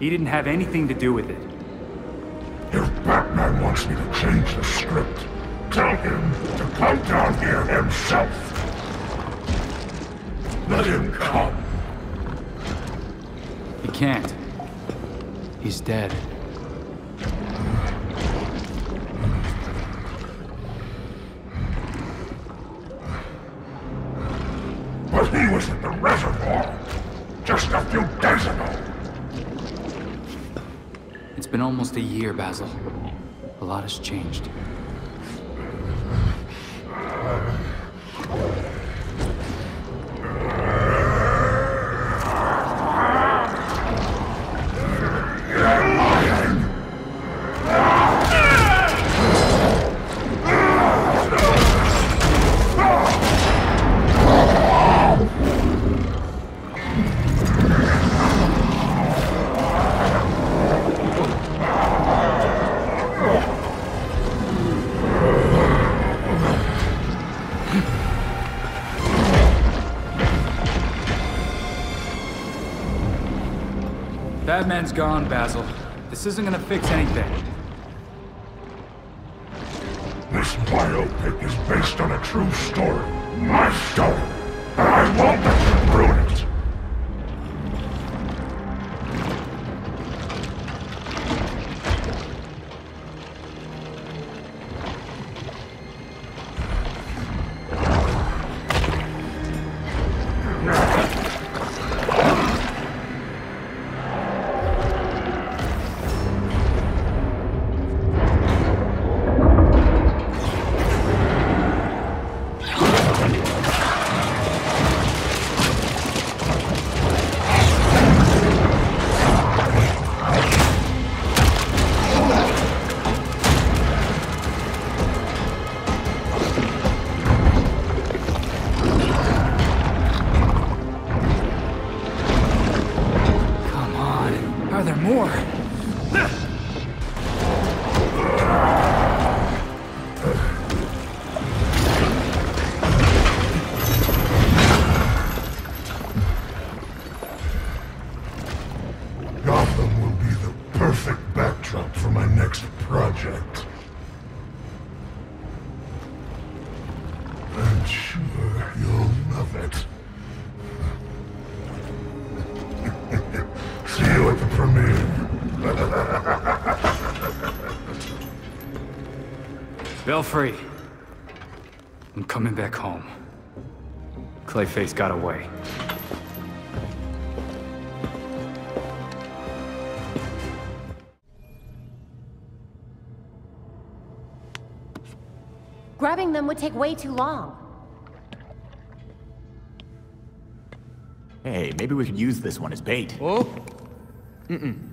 He didn't have anything to do with it. If Batman wants me to change the script, tell him to come down here himself. Let him come. He can't. He's dead. Almost a year, Basil. A lot has changed. Batman's gone, Basil. This isn't gonna fix anything. Belfry. I'm coming back home. Clayface got away. Grabbing them would take way too long. Hey, maybe we could use this one as bait. Oh? Mm-mm.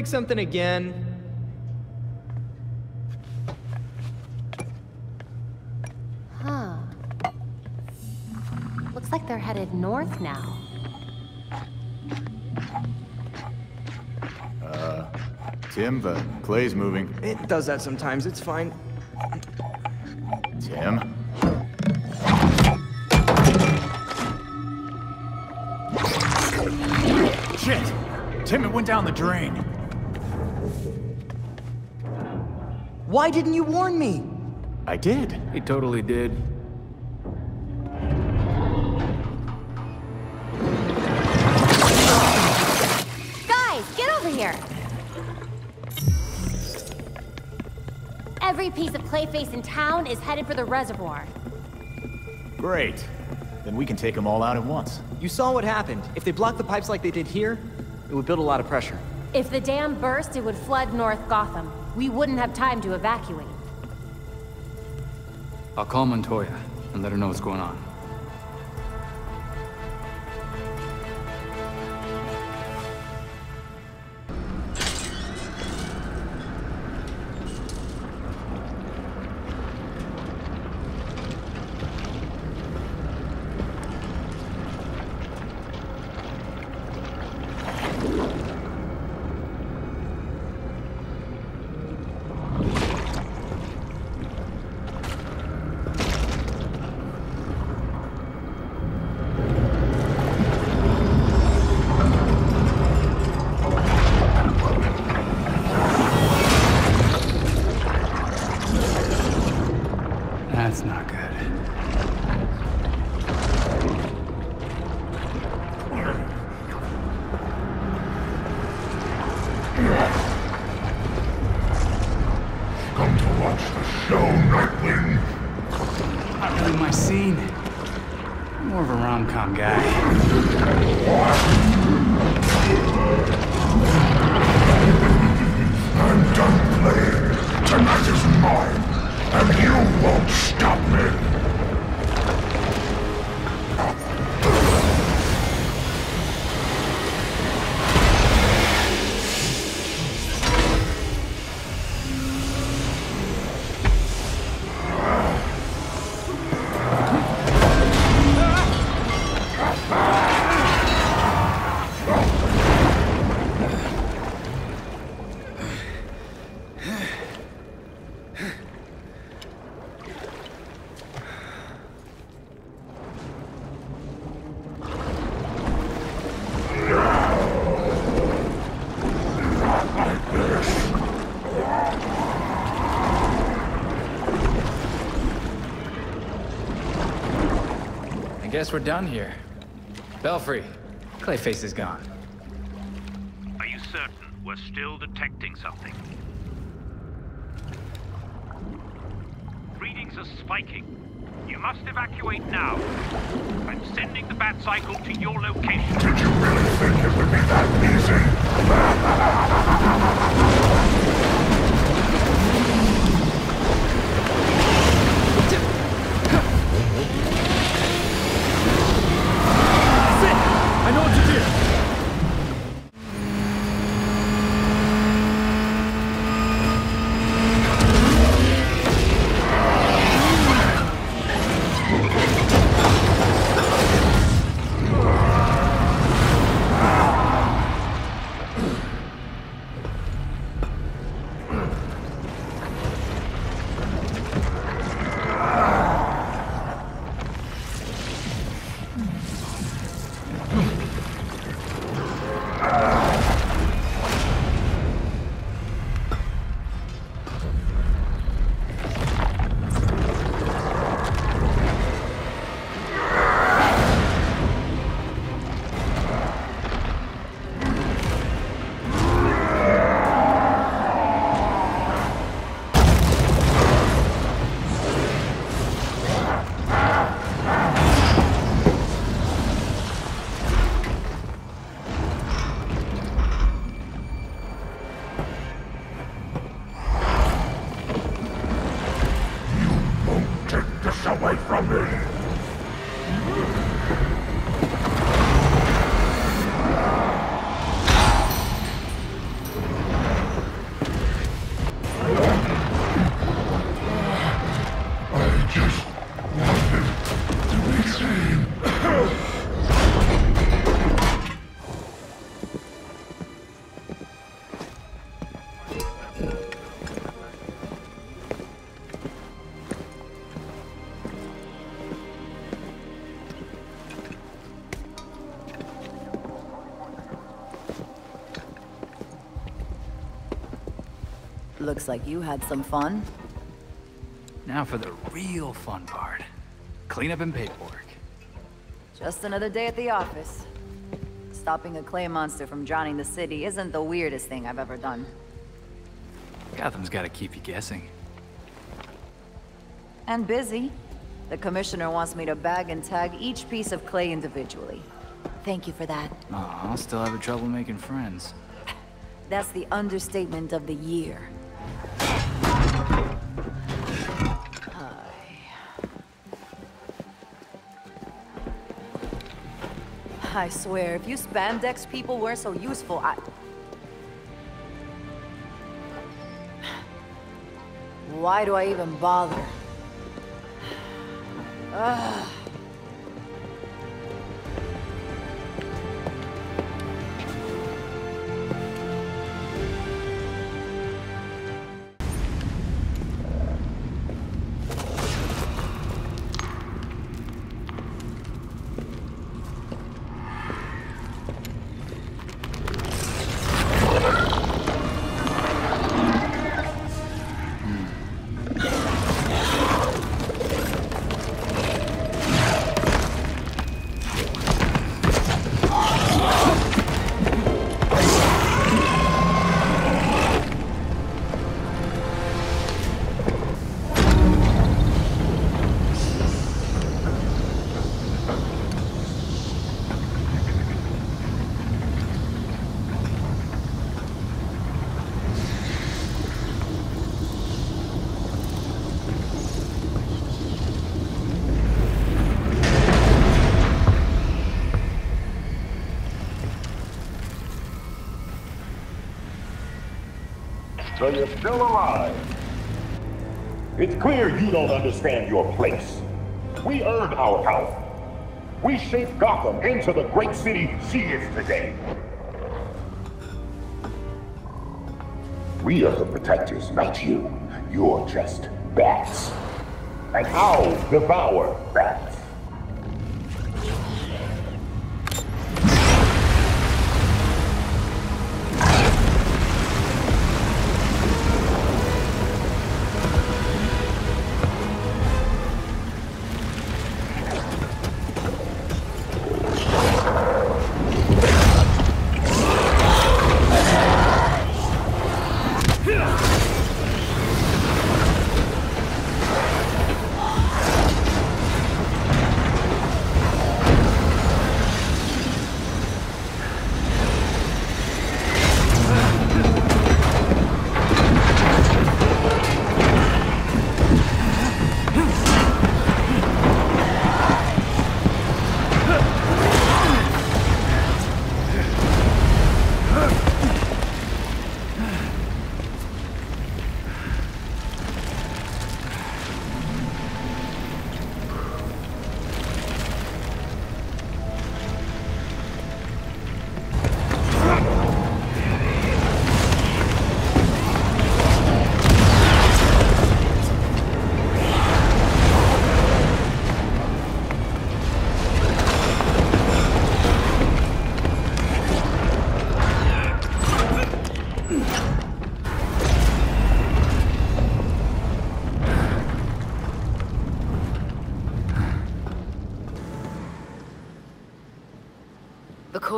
Break something again? Huh. Looks like they're headed north now. Uh, Tim, the clay's moving. It does that sometimes, it's fine. Tim? Shit! Tim, it went down the drain. Why didn't you warn me? I did. He totally did. Guys, get over here! Every piece of Clayface in town is headed for the reservoir. Great. Then we can take them all out at once. You saw what happened. If they blocked the pipes like they did here, it would build a lot of pressure. If the dam burst, it would flood North Gotham. We wouldn't have time to evacuate. I'll call Montoya and let her know what's going on. Guess we're done here. Belfry, Clayface is gone. Are you certain we're still detecting something? Readings are spiking. You must evacuate now. I'm sending the bat cycle to your location. Did you really think it would be that easy? Like you had some fun. Now for the real fun part. Cleanup and paperwork. Just another day at the office. Stopping a clay monster from drowning the city isn't the weirdest thing I've ever done. Gotham's gotta keep you guessing. And busy. The commissioner wants me to bag and tag each piece of clay individually. Thank you for that. Oh, I'll still have trouble making friends. That's the understatement of the year. I swear, if you spandex people weren't so useful, I... Why do I even bother? Ugh. Still alive. It's clear you don't understand your place. We earned our power. We shaped Gotham into the great city she is today. We are the protectors, not you. You're just bats. And I'll devour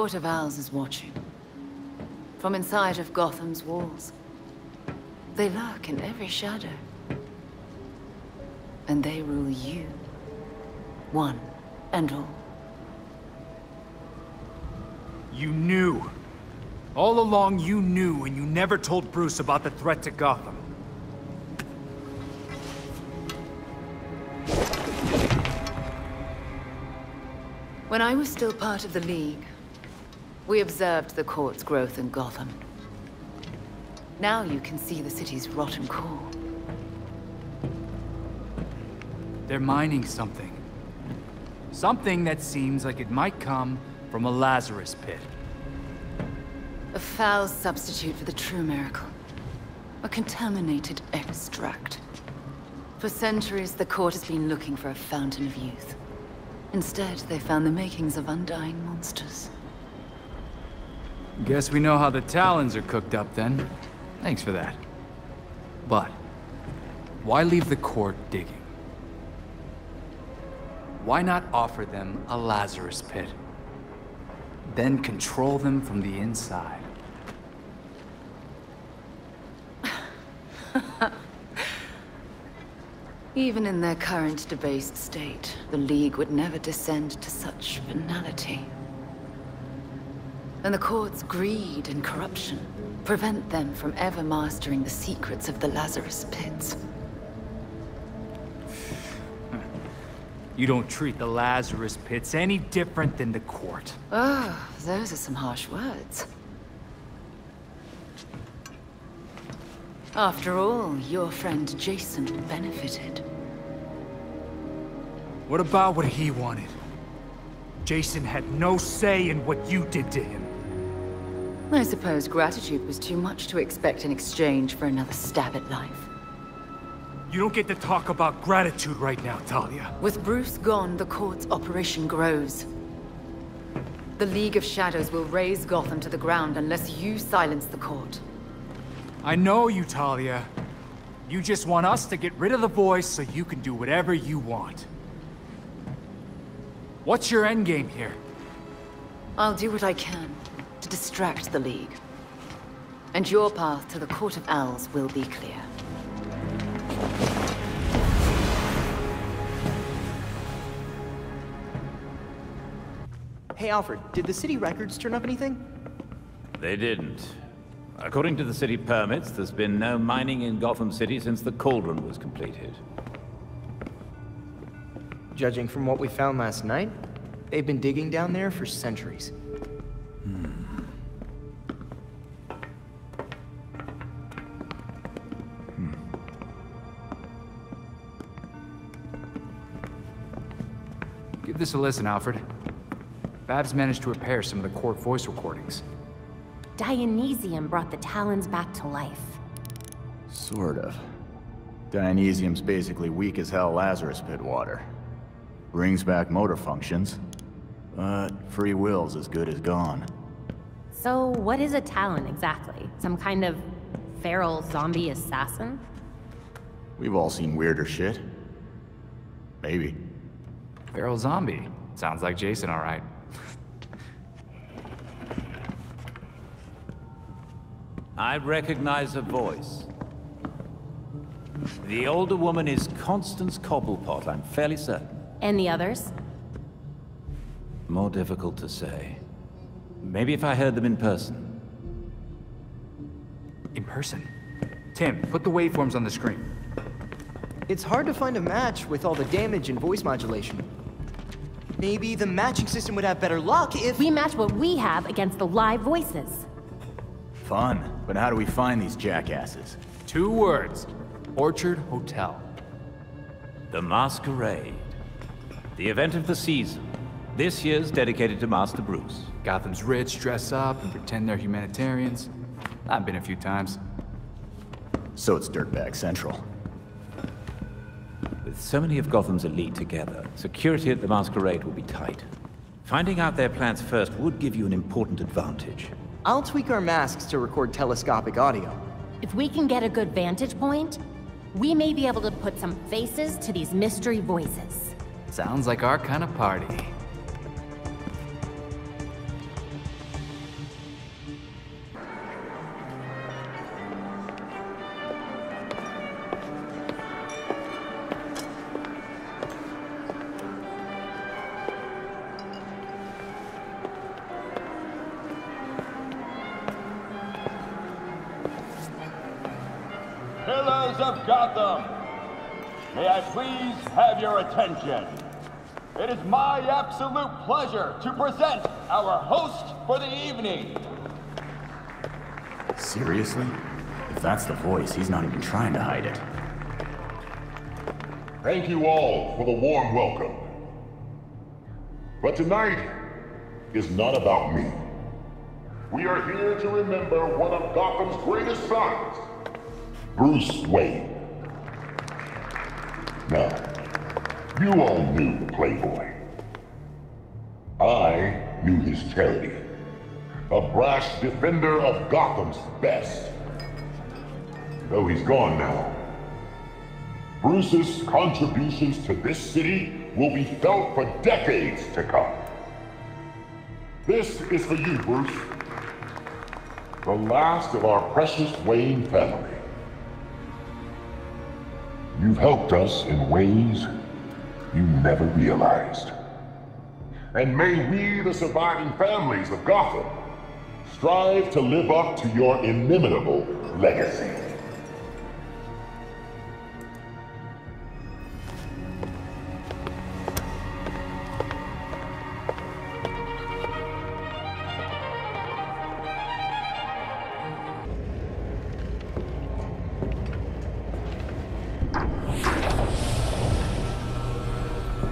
Court of Owls is watching. From inside of Gotham's walls. They lurk in every shadow. And they rule you. One and all. You knew. All along you knew and you never told Bruce about the threat to Gotham. When I was still part of the League, we observed the court's growth in Gotham. Now you can see the city's rotten core. They're mining something. Something that seems like it might come from a Lazarus pit. A foul substitute for the true miracle. A contaminated extract. For centuries, the court has been looking for a fountain of youth. Instead, they found the makings of undying monsters. Guess we know how the Talons are cooked up then. Thanks for that. But, why leave the court digging? Why not offer them a Lazarus pit? Then control them from the inside. Even in their current debased state, the League would never descend to such venality. And the court's greed and corruption prevent them from ever mastering the secrets of the Lazarus Pits. Hmm. You don't treat the Lazarus pits any different than the court. Oh, those are some harsh words. After all, your friend Jason benefited. What about what he wanted? Jason had no say in what you did to him. I suppose gratitude was too much to expect in exchange for another stab at life. You don't get to talk about gratitude right now, Talia. With Bruce gone, the court's operation grows. The League of Shadows will raze Gotham to the ground unless you silence the court. I know you, Talia. You just want us to get rid of the voice so you can do whatever you want. What's your endgame here? I'll do what I can distract the League. And your path to the Court of Owls will be clear. Hey, Alfred, did the city records turn up anything? They didn't. According to the city permits, there's been no mining in Gotham City since the Cauldron was completed. Judging from what we found last night, they've been digging down there for centuries. This a listen, Alfred. Babs managed to repair some of the court voice recordings. Dionysium brought the Talons back to life. Sort of. Dionysium's basically weak as hell Lazarus pit water. Brings back motor functions, but free will's as good as gone. So, what is a Talon exactly? Some kind of feral zombie assassin? We've all seen weirder shit. Maybe. Feral zombie. Sounds like Jason, all right. I recognize a voice. The older woman is Constance Cobblepot, I'm fairly certain. And the others? More difficult to say. Maybe if I heard them in person. In person? Tim, put the waveforms on the screen. It's hard to find a match with all the damage and voice modulation. Maybe the matching system would have better luck if... We match what we have against the live voices. Fun, but how do we find these jackasses? Two words. Orchard Hotel. The Masquerade. The event of the season. This year's dedicated to Master Bruce. Gotham's rich dress up and pretend they're humanitarians. I've been a few times. So it's Dirtbag Central. With so many of Gotham's elite together, security at the Masquerade will be tight. Finding out their plans first would give you an important advantage. I'll tweak our masks to record telescopic audio. If we can get a good vantage point, we may be able to put some faces to these mystery voices. Sounds like our kind of party. Absolute pleasure to present our host for the evening. Seriously? If that's the voice, he's not even trying to hide it. Thank you all for the warm welcome. But tonight is not about me. We are here to remember one of Gotham's greatest sons, Bruce Wayne. Now, you all knew the Playboy. I knew his charity. A brash defender of Gotham's best. Though he's gone now, Bruce's contributions to this city will be felt for decades to come. This is for you, Bruce. The last of our precious Wayne family. You've helped us in ways you never realized. And may we, the surviving families of Gotham, strive to live up to your inimitable legacy.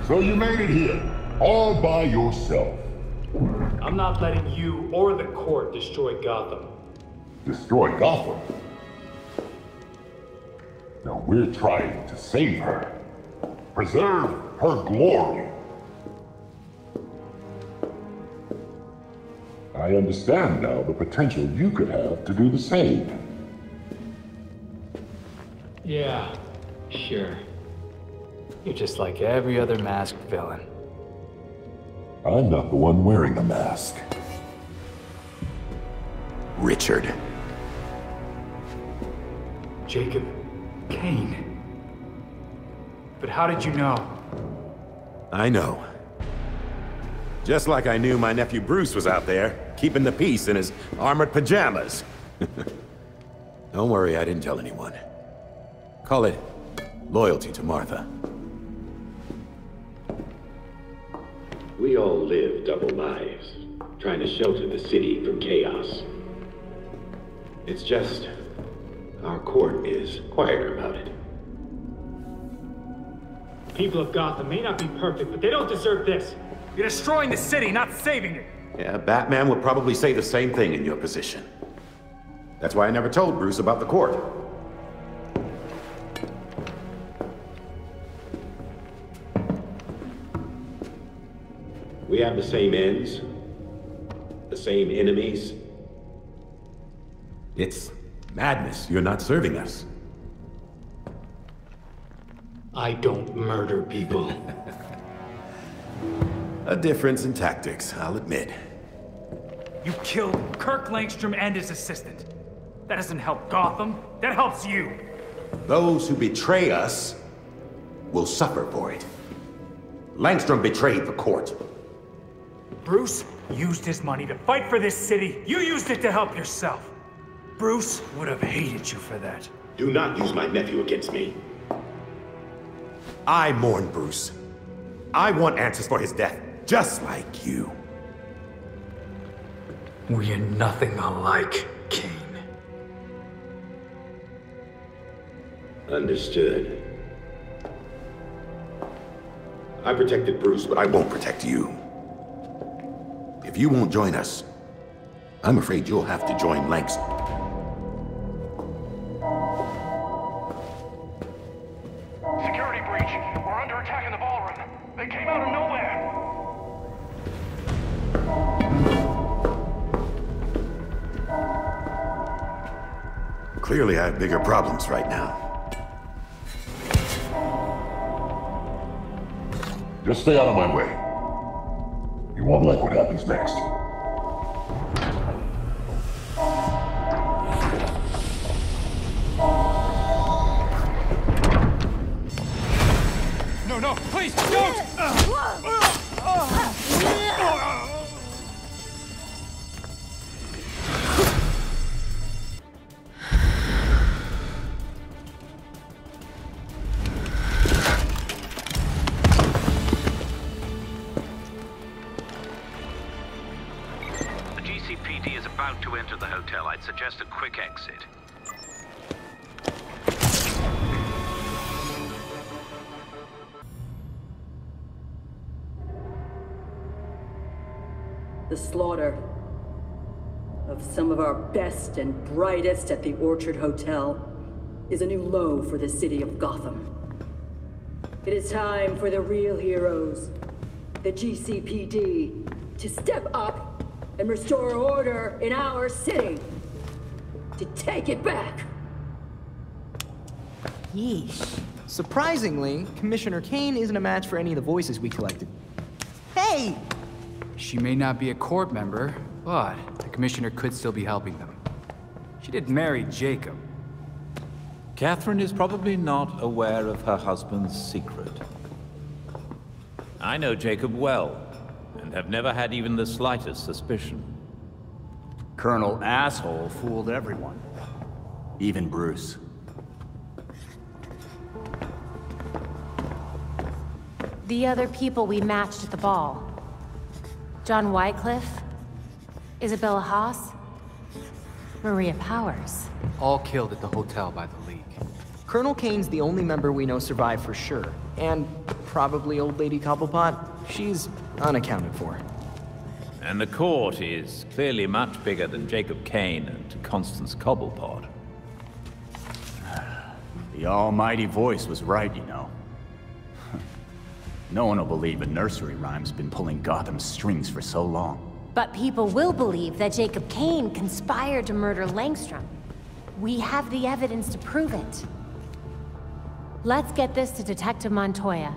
So you made it here, all by yourself. I'm not letting you or the court destroy Gotham. Destroy Gotham? Now we're trying to save her. Preserve her glory. I understand now the potential you could have to do the same. Yeah, sure. You're just like every other masked villain. I'm not the one wearing a mask. Richard. Jacob Kane. But how did you know? I know. Just like I knew my nephew Bruce was out there, keeping the peace in his armored pajamas. Don't worry, I didn't tell anyone. Call it loyalty to Martha. We all live double lives, trying to shelter the city from chaos. It's just, our court is quieter about it. People of Gotham may not be perfect, but they don't deserve this. You're destroying the city, not saving it. Yeah, Batman would probably say the same thing in your position. That's why I never told Bruce about the court. We have the same ends, the same enemies. It's madness. You're not serving us. I don't murder people. A difference in tactics, I'll admit. You killed Kirk Langstrom and his assistant. That doesn't help Gotham. That helps you. Those who betray us will suffer for it. Langstrom betrayed the court. Bruce used his money to fight for this city. You used it to help yourself. Bruce would have hated you for that. Do not use my nephew against me. I mourn Bruce. I want answers for his death, just like you. We are nothing alike, Kane. Understood. I protected Bruce, but I I won't protect you. If you won't join us, I'm afraid you'll have to join Langstrom. Security breach. We're under attack in the ballroom. They came out of nowhere. Clearly, I have bigger problems right now. Just stay out of my way. Won't like what happens next. Quick exit. The slaughter of some of our best and brightest at the Orchard Hotel is a new low for the city of Gotham. It is time for the real heroes, the GCPD, to step up and restore order in our city. To take it back. Yeesh. Surprisingly, Commissioner Kane isn't a match for any of the voices we collected. Hey! She may not be a court member, but the Commissioner could still be helping them. She did marry Jacob. Catherine is probably not aware of her husband's secret. I know Jacob well, and have never had even the slightest suspicion. Colonel Asshole fooled everyone. Even Bruce. The other people we matched at the ball. John Wycliffe, Isabella Haas, Maria Powers. All killed at the hotel by the League. Colonel Kane's the only member we know survived for sure. And probably old lady Cobblepot. She's unaccounted for. And the court is clearly much bigger than Jacob Kane and Constance Cobblepot. The almighty voice was right, you know. No one will believe a nursery rhyme's been pulling Gotham's strings for so long. But people will believe that Jacob Kane conspired to murder Langstrom. We have the evidence to prove it. Let's get this to Detective Montoya.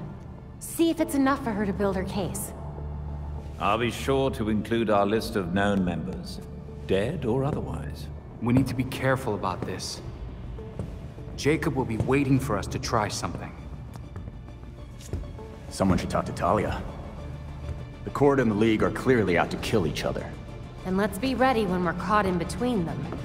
See if it's enough for her to build her case. I'll be sure to include our list of known members, dead or otherwise. We need to be careful about this. Jacob will be waiting for us to try something. Someone should talk to Talia. The Court and the League are clearly out to kill each other. And let's be ready when we're caught in between them.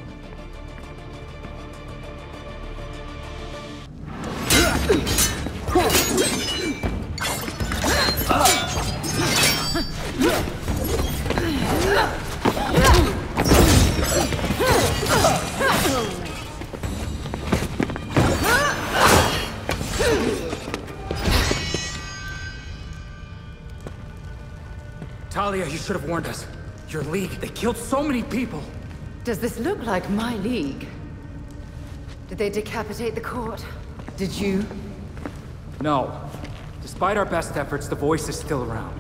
Talia, you should have warned us. Your league, they killed so many people. Does this look like my league? Did they decapitate the court? Did you? No. Despite our best efforts, the voice is still around.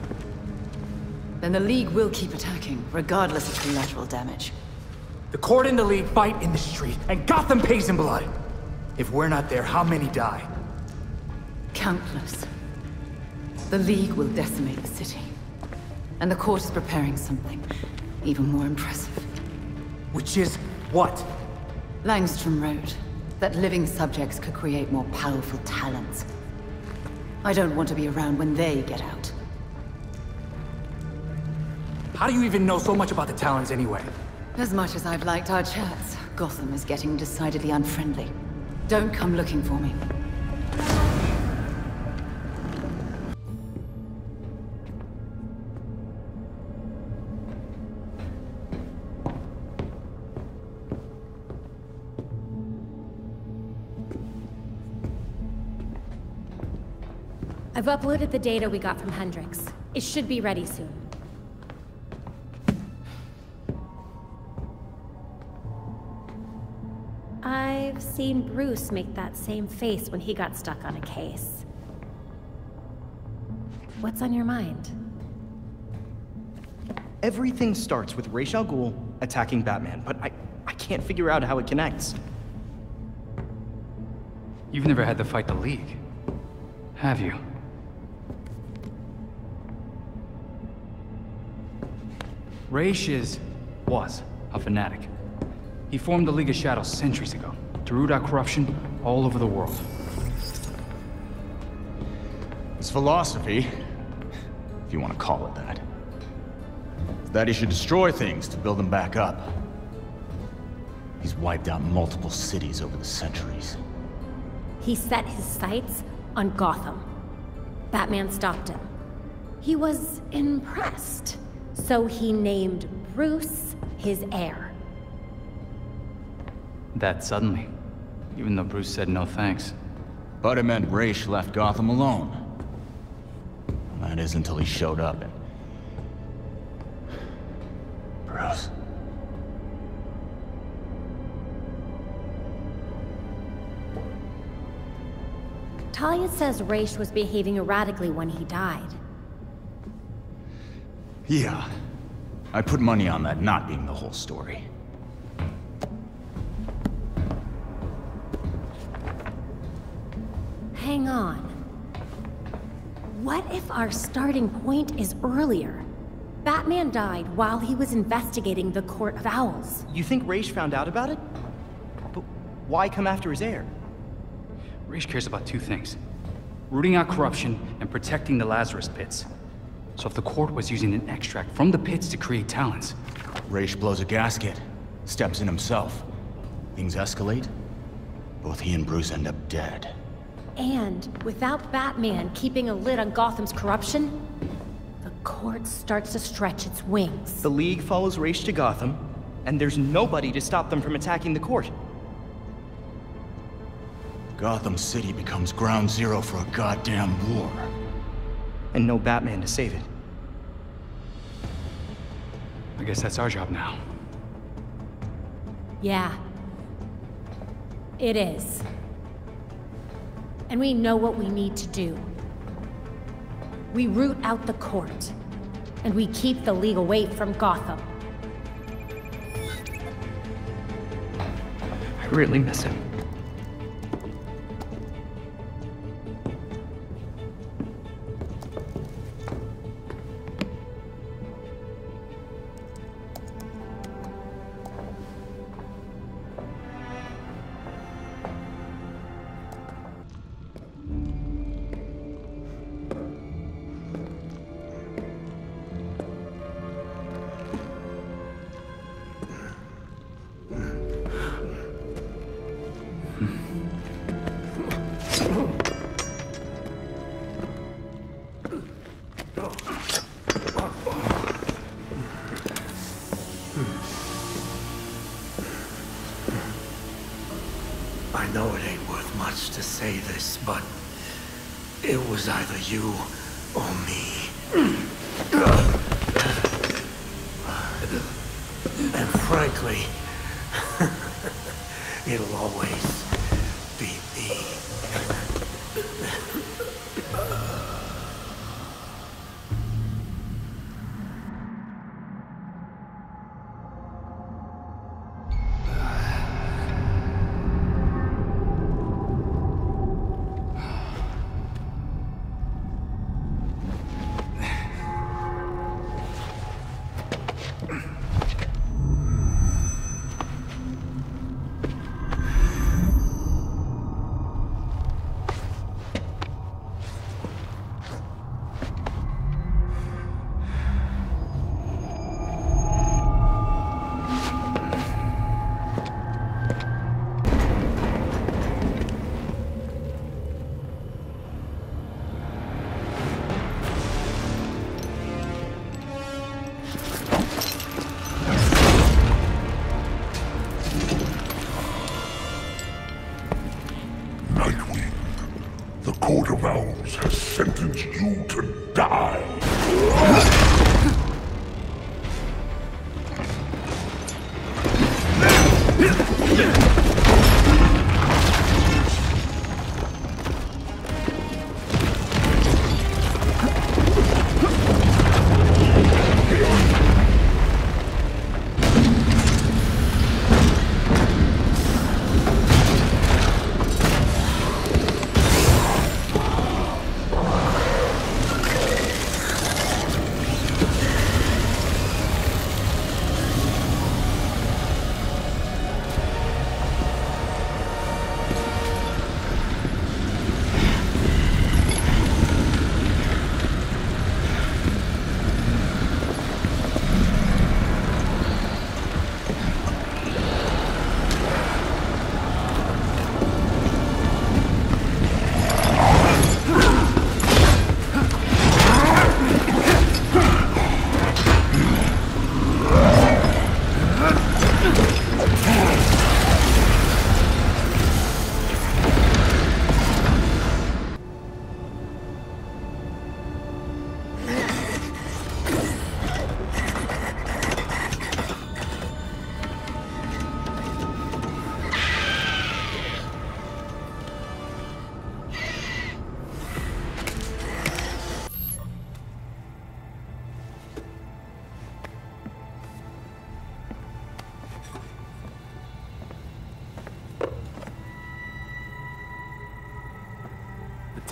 Then the League will keep attacking, regardless of collateral damage. The court and the League fight in the street, and Gotham pays in blood. If we're not there, how many die? Countless. The League will decimate the city. And the court is preparing something even more impressive. Which is what? Langstrom wrote that living subjects could create more powerful Talons. I don't want to be around when they get out. How do you even know so much about the Talons anyway? As much as I've liked our chats, Gotham is getting decidedly unfriendly. Don't come looking for me. I've uploaded the data we got from Hendrix. It should be ready soon. I've seen Bruce make that same face when he got stuck on a case. What's on your mind? Everything starts with Ra's al Ghul attacking Batman, but I, I can't figure out how it connects. You've never had to fight the League, have you? Ra's is... was a fanatic. He formed the League of Shadows centuries ago, to root out corruption all over the world. His philosophy, if you want to call it that, is that he should destroy things to build them back up. He's wiped out multiple cities over the centuries. He set his sights on Gotham. Batman stopped him. He was impressed, so he named Bruce his heir. That suddenly. Even though Bruce said no thanks. But it meant Ra's left Gotham alone. That is until he showed up and... Bruce. Talia says Ra's was behaving erratically when he died. Yeah. I put money on that not being the whole story. Hang on. What if our starting point is earlier? Batman died while he was investigating the Court of Owls. You think Ra's found out about it? But why come after his heir? Ra's cares about two things. Rooting out corruption and protecting the Lazarus Pits. So if the court was using an extract from the pits to create Talons... Ra's blows a gasket, steps in himself. Things escalate. Both he and Bruce end up dead. And without Batman keeping a lid on Gotham's corruption, the court starts to stretch its wings. The League follows Ra's to Gotham, and there's nobody to stop them from attacking the court. Gotham City becomes ground zero for a goddamn war. And no Batman to save it. I guess that's our job now. Yeah. It is. And we know what we need to do. We root out the court. And we keep the League away from Gotham. I really miss him.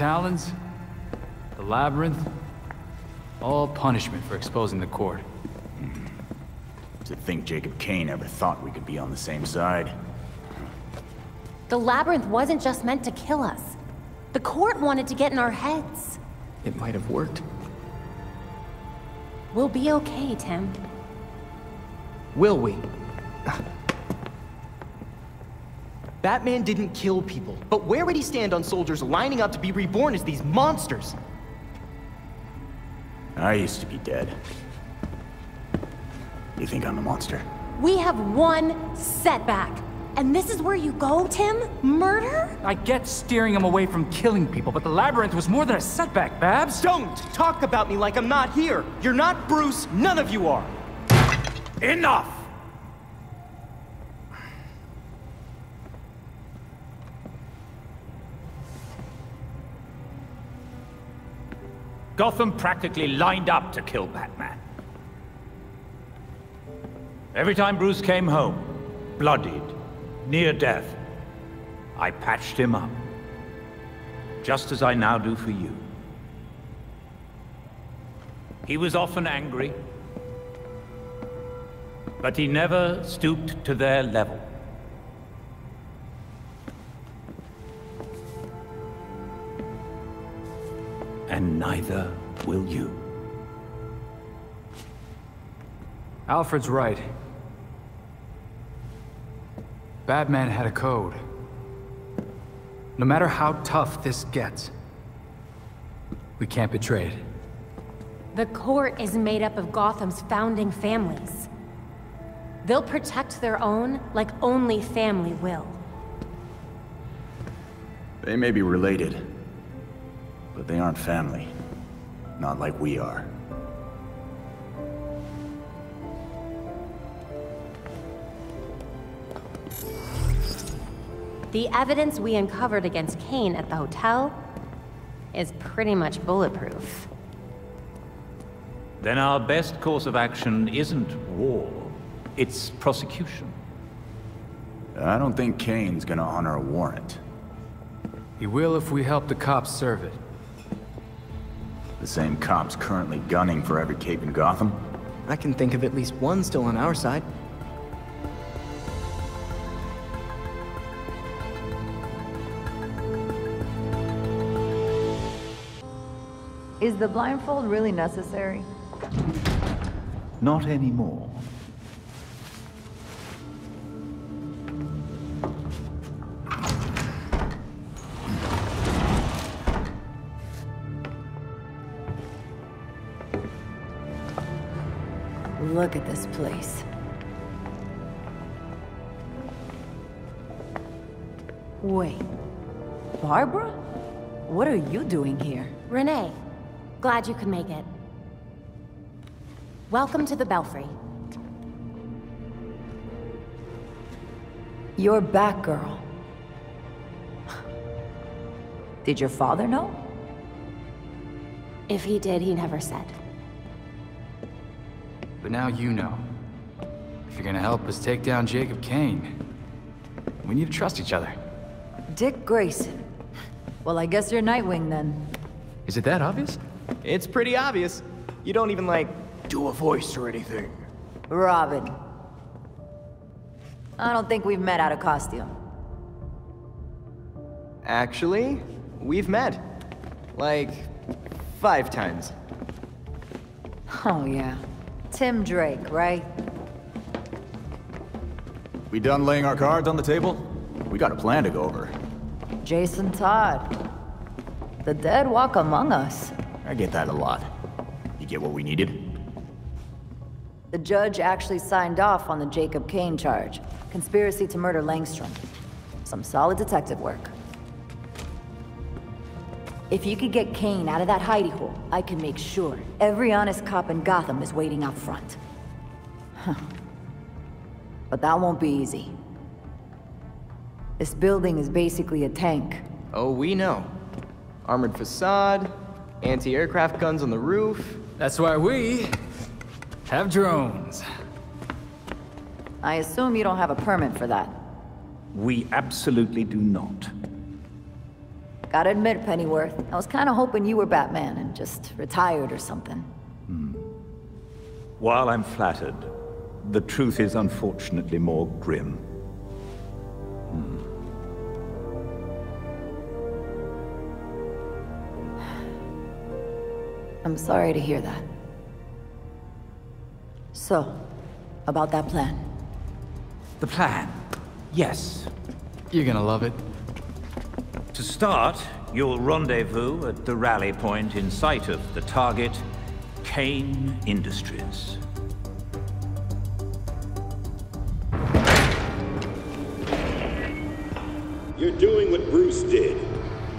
Talons, the Labyrinth, all punishment for exposing the court. To think Jacob Kane ever thought we could be on the same side. The Labyrinth wasn't just meant to kill us. The court wanted to get in our heads. It might have worked. We'll be okay, Tim. Will we? Batman didn't kill people, but where would he stand on soldiers lining up to be reborn as these monsters? I used to be dead. You think I'm a monster? We have one setback. And this is where you go, Tim? Murder? I get steering him away from killing people, but the Labyrinth was more than a setback, Babs. Don't talk about me like I'm not here. You're not Bruce, none of you are. Enough! Gotham practically lined up to kill Batman. Every time Bruce came home, bloodied, near death, I patched him up. Just as I now do for you. He was often angry, but he never stooped to their level. And neither will you. Alfred's right. Batman had a code. No matter how tough this gets, we can't betray it. The court is made up of Gotham's founding families. They'll protect their own like only family will. They may be related, but they aren't family. Not like we are. The evidence we uncovered against Kane at the hotel is pretty much bulletproof. Then our best course of action isn't war, it's prosecution. I don't think Kane's gonna honor a warrant. He will if we help the cops serve it. The same cops currently gunning for every cape in Gotham? I can think of at least one still on our side. Is the blindfold really necessary? Not anymore. Barbara? What are you doing here? Renee, glad you could make it. Welcome to the Belfry. You're back, girl. Did your father know? If he did, he never said. But now you know. If you're gonna help us take down Jacob Kane, we need to trust each other. Dick Grayson. Well, I guess you're Nightwing then. Is it that obvious? It's pretty obvious. You don't even, like, do a voice or anything. Robin. I don't think we've met out of costume. Actually, we've met. Like, five times. Oh, yeah. Tim Drake, right? We done laying our cards on the table? We got a plan to go over. Jason Todd. The dead walk among us. I get that a lot. You get what we needed? The judge actually signed off on the Jacob Kane charge. Conspiracy to murder Langstrom. Some solid detective work. If you could get Kane out of that hidey hole, I can make sure every honest cop in Gotham is waiting out front. Huh. But that won't be easy. This building is basically a tank. Oh, we know. Armored facade, anti-aircraft guns on the roof. That's why we have drones. I assume you don't have a permit for that. We absolutely do not. Gotta admit, Pennyworth, I was kinda hoping you were Batman and just retired or something. Hmm. While I'm flattered, the truth is unfortunately more grim. I'm sorry to hear that. So, about that plan. The plan? Yes. You're gonna love it. To start, you'll rendezvous at the rally point in sight of the target, Kane Industries. You're doing what Bruce did.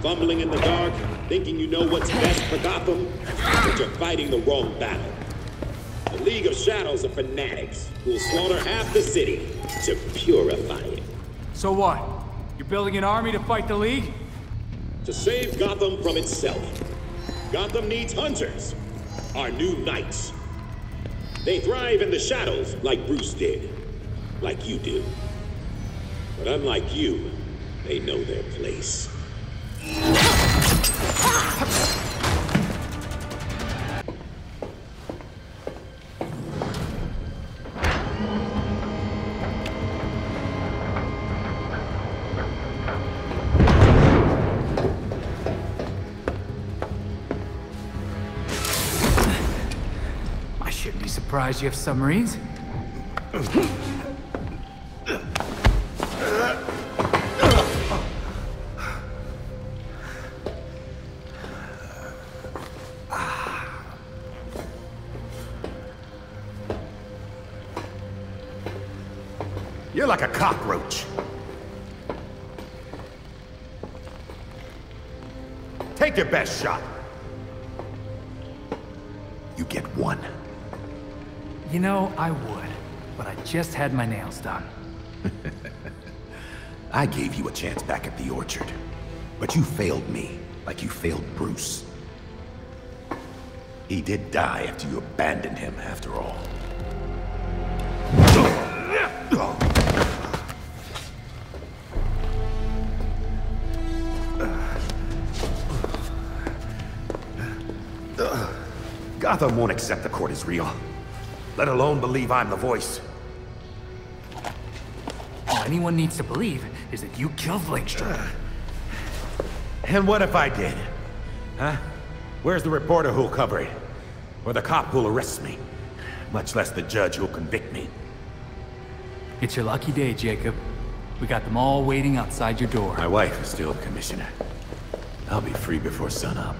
Fumbling in the dark, thinking you know what's best for Gotham, but you're fighting the wrong battle. The League of Shadows are fanatics who'll slaughter half the city to purify it. So what? You're building an army to fight the League? To save Gotham from itself. Gotham needs hunters, our new knights. They thrive in the shadows like Bruce did, like you do. But unlike you, they know their place. I shouldn't be surprised you have submarines. Best shot. You get one. You know, I would, but I just had my nails done. I gave you a chance back at the Orchard. But you failed me, like you failed Bruce. He did die after you abandoned him, after all. Gotham won't accept the court is real. Let alone believe I'm the voice. All anyone needs to believe is that you killed Langstrom. And what if I did? Huh? Where's the reporter who'll cover it? Or the cop who'll arrest me? Much less the judge who'll convict me. It's your lucky day, Jacob. We got them all waiting outside your door. My wife is still commissioner. I'll be free before sunup.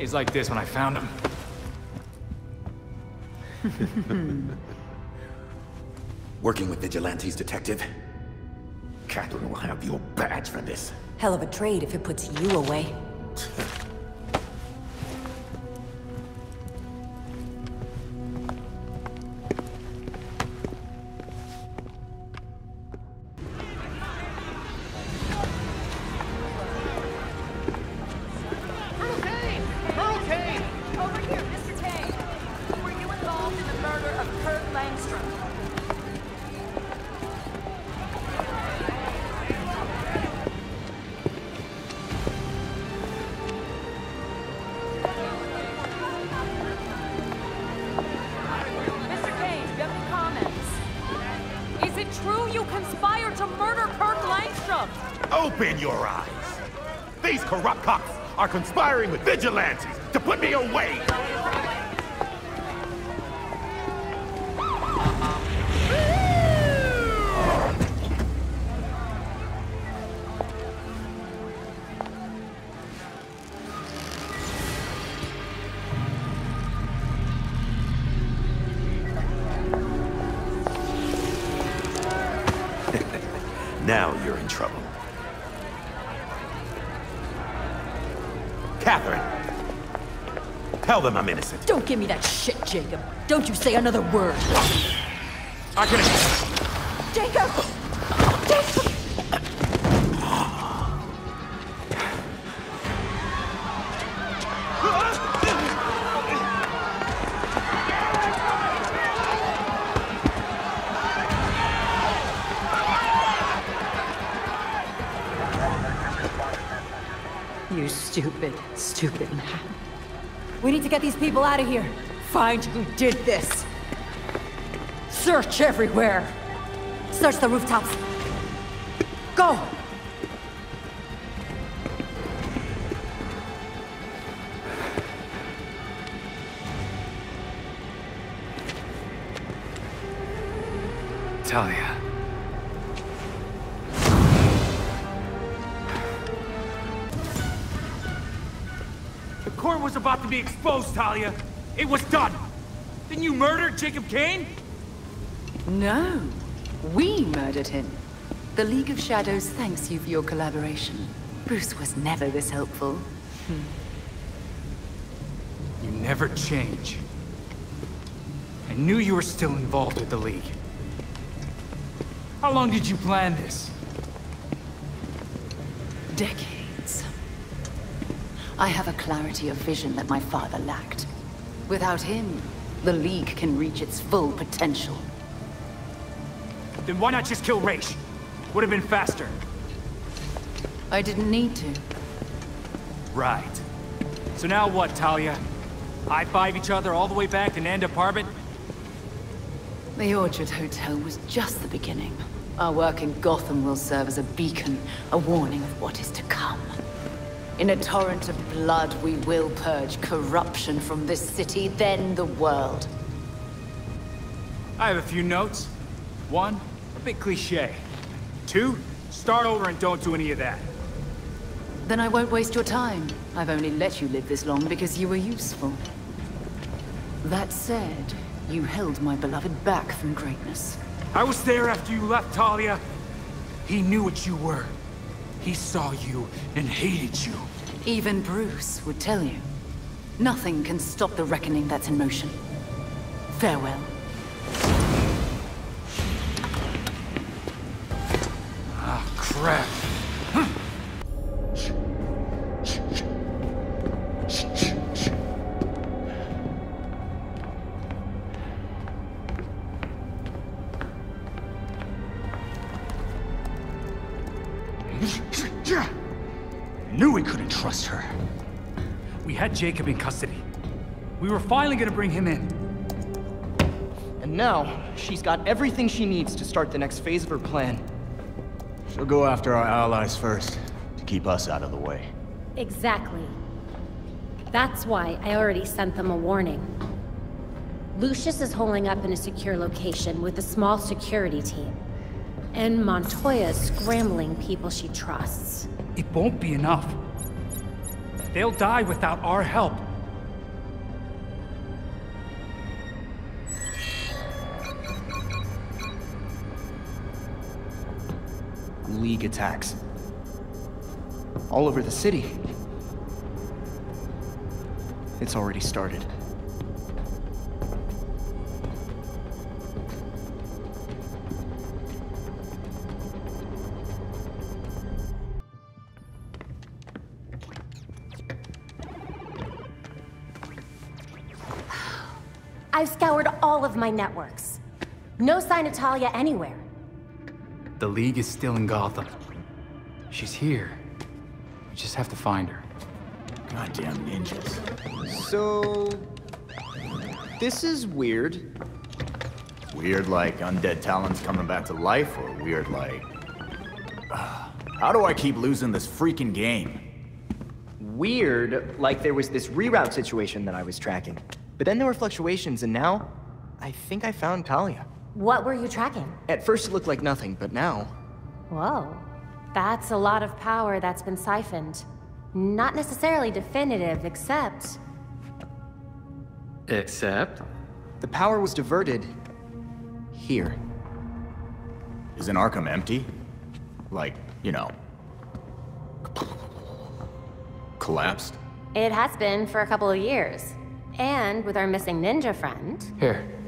Perp. He's like this when I found him. Working with vigilantes, detective? Catherine will have your badge for this. Hell of a trade if it puts you away. conspiring Tell them I'm innocent. Don't give me that shit, Jacob. Don't you say another word. I can... get these people out of here. Find who did this. Search everywhere. Search the rooftops. Exposed, Talia. It was done. Didn't you murder Jacob Kane? No. We murdered him. The League of Shadows thanks you for your collaboration. Bruce was never this helpful. Hmm. You never change. I knew you were still involved with the League. How long did you plan this? Decades. I have a clarity of vision that my father lacked. Without him, the League can reach its full potential. Then why not just kill Ra's? Would have been faster. I didn't need to. Right. So now what, Talia? High-five each other all the way back to Nanda Parbat? The Orchard Hotel was just the beginning. Our work in Gotham will serve as a beacon, a warning of what is to come. In a torrent of blood, we will purge corruption from this city, then the world. I have a few notes. One, a bit cliche. Two, start over and don't do any of that. Then I won't waste your time. I've only let you live this long because you were useful. That said, you held my beloved back from greatness. I was there after you left, Talia. He knew what you were. He saw you and hated you. Even Bruce would tell you. Nothing can stop the reckoning that's in motion. Farewell. Ah, crap. Jacob in custody. We were finally gonna bring him in. And now, she's got everything she needs to start the next phase of her plan. She'll go after our allies first, to keep us out of the way. Exactly. That's why I already sent them a warning. Lucius is holding up in a secure location with a small security team. And Montoya's scrambling people she trusts. It won't be enough. They'll die without our help. League attacks. All over the city. It's already started. All of networks. No sign of Talia anywhere. The League is still in Gotham. She's here. We just have to find her. Goddamn ninjas. So... This is weird. Weird like undead talons coming back to life, or weird like... How do I keep losing this freaking game? Weird, like there was this reroute situation that I was tracking. But then there were fluctuations, and now... I think I found Talia. What were you tracking? At first it looked like nothing, but now... Whoa. That's a lot of power that's been siphoned. Not necessarily definitive, except... Except? The power was diverted... here. Isn't Arkham empty? Like, you know... Collapsed? It has been for a couple of years. And with our missing ninja friend. Here.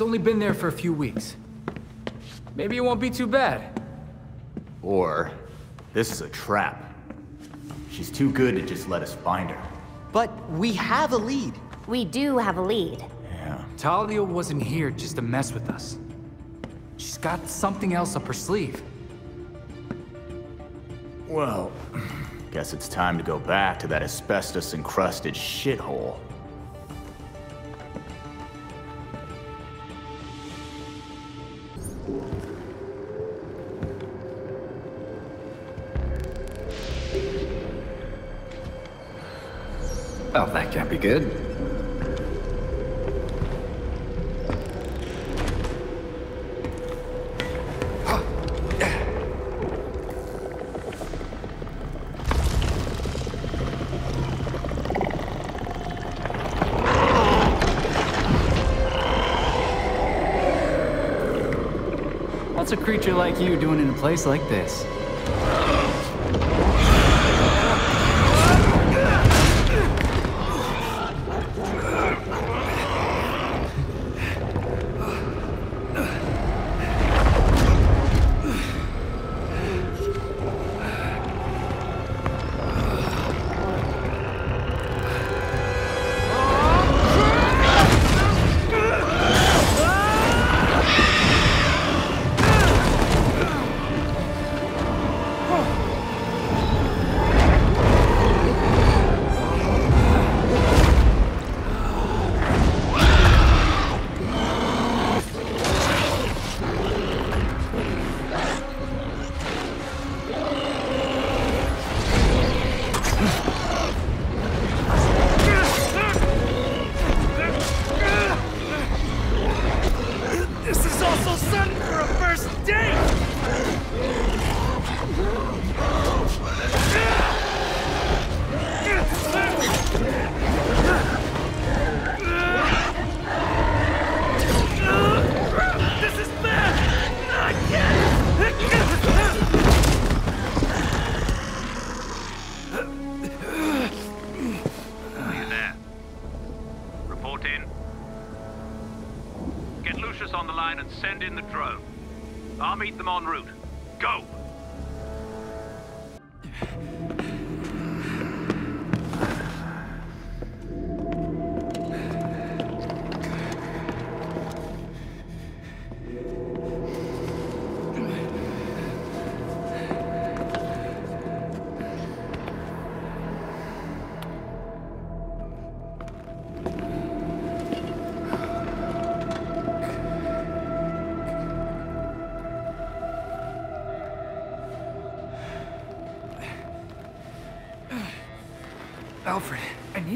She's only been there for a few weeks. Maybe it won't be too bad. Or, this is a trap. She's too good to just let us find her. But we have a lead. We do have a lead. Yeah. Talia wasn't here just to mess with us. She's got something else up her sleeve. Well, guess it's time to go back to that asbestos-encrusted shithole. Oh, that can't be good. What's a creature like you doing in a place like? This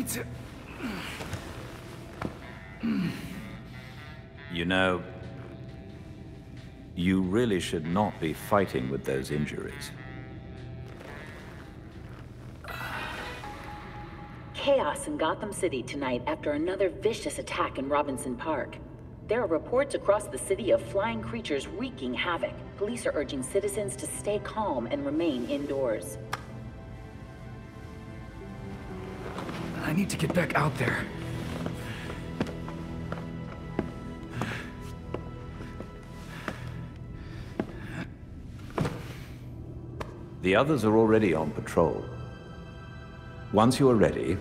need to... You know, you really should not be fighting with those injuries. Chaos in Gotham City tonight after another vicious attack in Robinson Park. There are reports across the city of flying creatures wreaking havoc. Police are urging citizens to stay calm and remain indoors. Need to get back out there. The others are already on patrol. Once you are ready...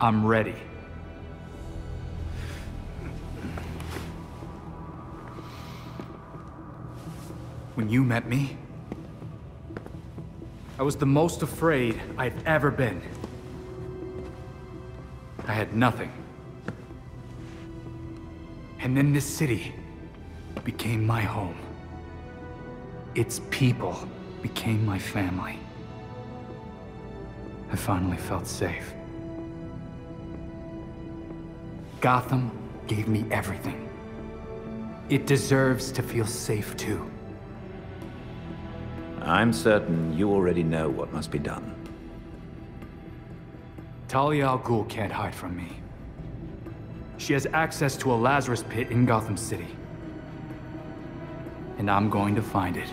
I'm ready. When you met me, I was the most afraid I'd ever been. I had nothing. And then this city became my home. Its people became my family. I finally felt safe. Gotham gave me everything. It deserves to feel safe too. I'm certain you already know what must be done. Talia al Ghul can't hide from me. She has access to a Lazarus pit in Gotham City. And I'm going to find it.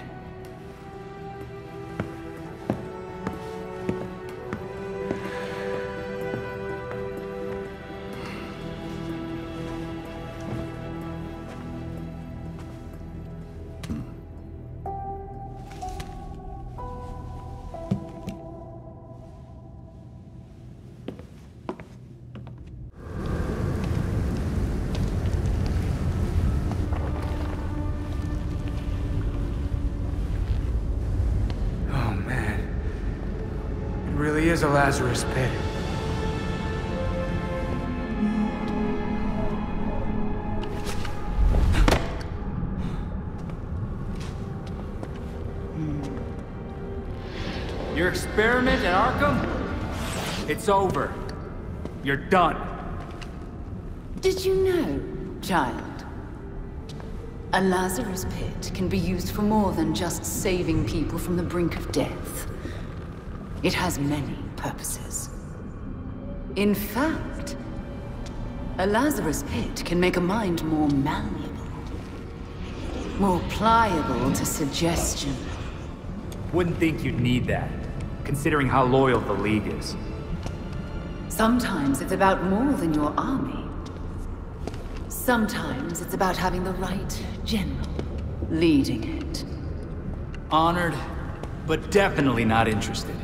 Lazarus pit. Your experiment at Arkham? It's over. You're done. Did you know, child? A Lazarus pit can be used for more than just saving people from the brink of death. It has many purposes. In fact, a Lazarus pit can make a mind more malleable. More pliable to suggestion. Wouldn't think you'd need that, considering how loyal the League is. Sometimes it's about more than your army. Sometimes it's about having the right general leading it. Honored, but definitely not interested.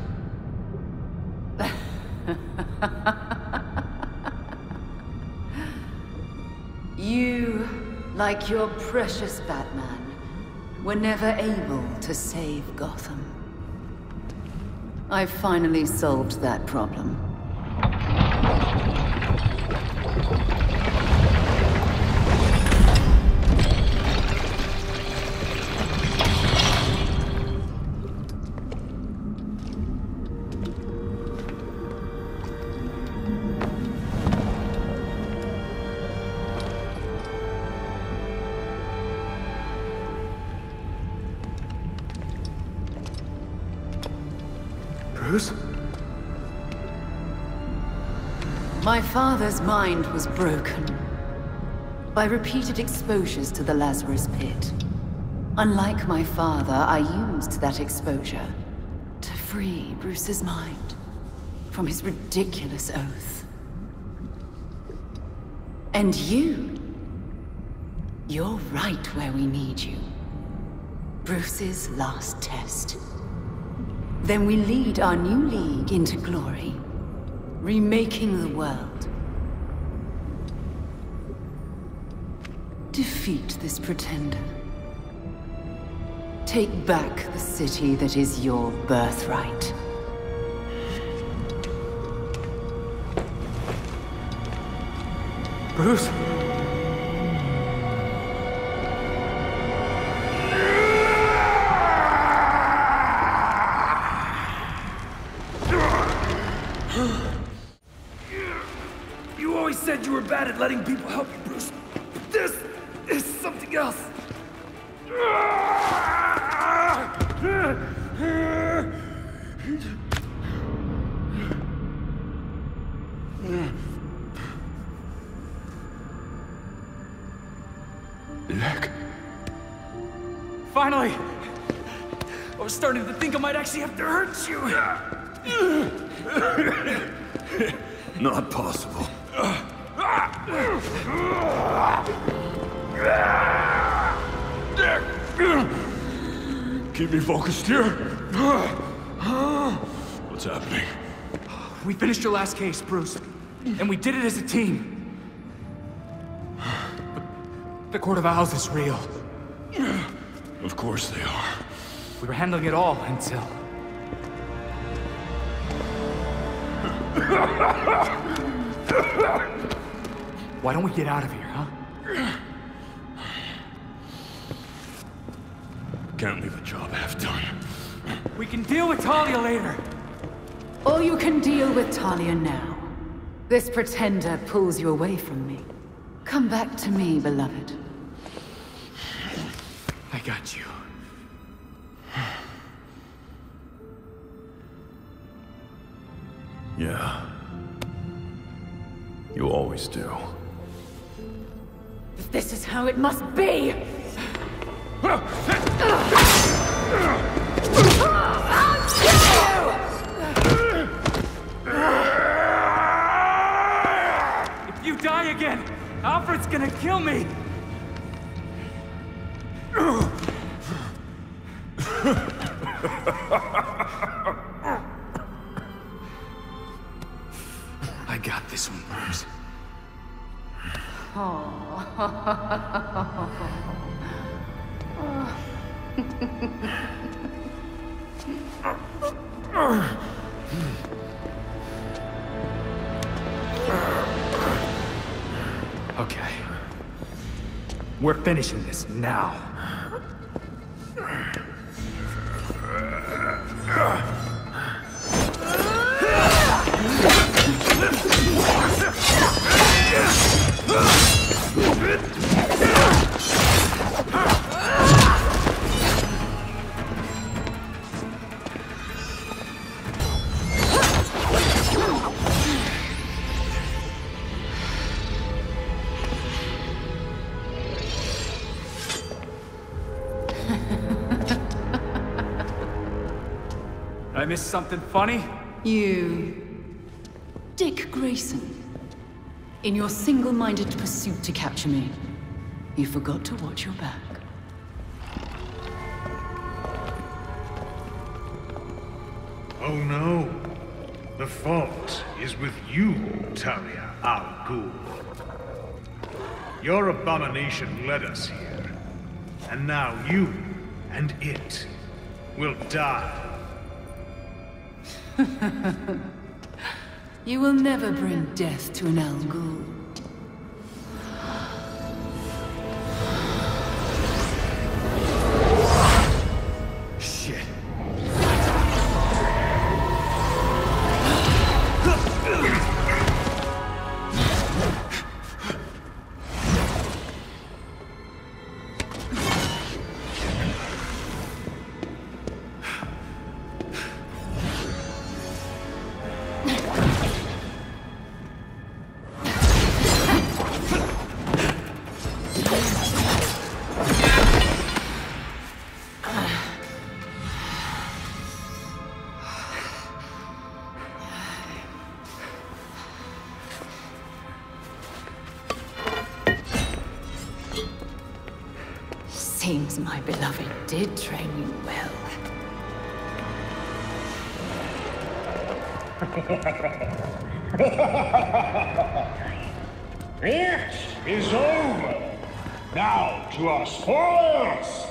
you, like your precious Batman, were never able to save Gotham. I've finally solved that problem. Bruce? My father's mind was broken by repeated exposures to the Lazarus Pit. Unlike my father, I used that exposure to free Bruce's mind from his ridiculous oath. And you, you're right where we need you. Bruce's last test. Then we lead our new league into glory, remaking the world. Defeat this pretender. Take back the city that is your birthright. Bruce? Last case, Bruce. And we did it as a team. But the Court of Owls is real. Of course they are. We were handling it all until... Why don't we get out of here, huh? Can't leave a job half done. We can deal with Talia later. Or you can deal with Talia now. This pretender pulls you away from me. Come back to me, beloved. I got you. Yeah. You always do. This is how it must be! Ah! Ah! Alfred's gonna kill me! I got this one, Bruce. Okay. We're finishing this now. something funny? You... Dick Grayson. In your single-minded pursuit to capture me, you forgot to watch your back. Oh no. The fault is with you, Talia al Ghul. Your abomination led us here. And now you and it will die. you will never bring death to an Al Ghul. Seems my beloved did train you well. It is over. Now to our spoils.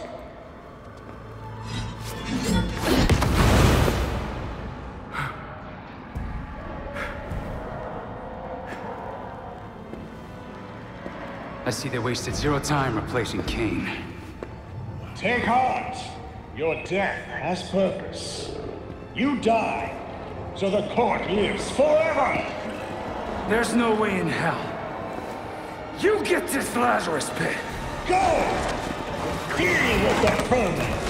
I see they wasted zero time replacing Kane. Take heart. Your death has purpose. You die, so the court lives forever. There's no way in hell. You get this Lazarus pit. Go! Deal with the vermin.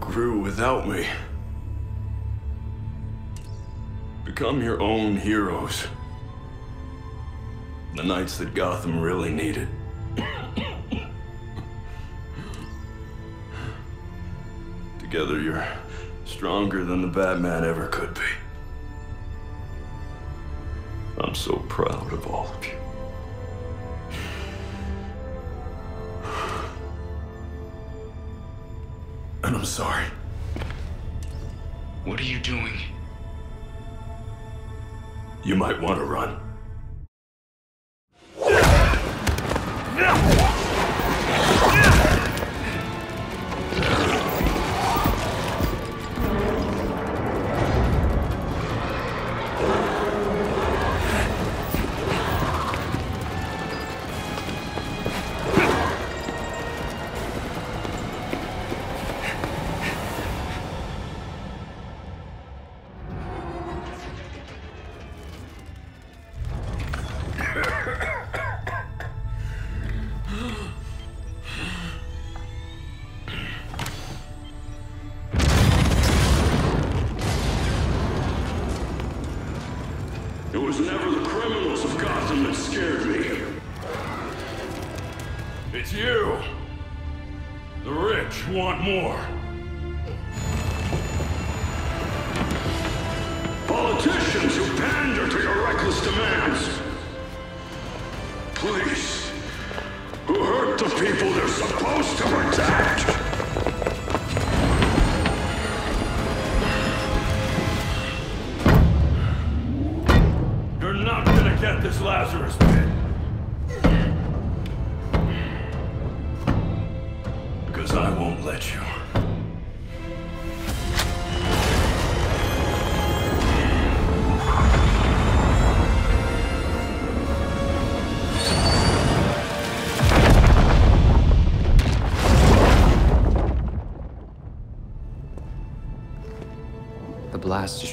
Grew without me. Become your own heroes. The knights that Gotham really needed. Together, you're stronger than the Batman ever could be.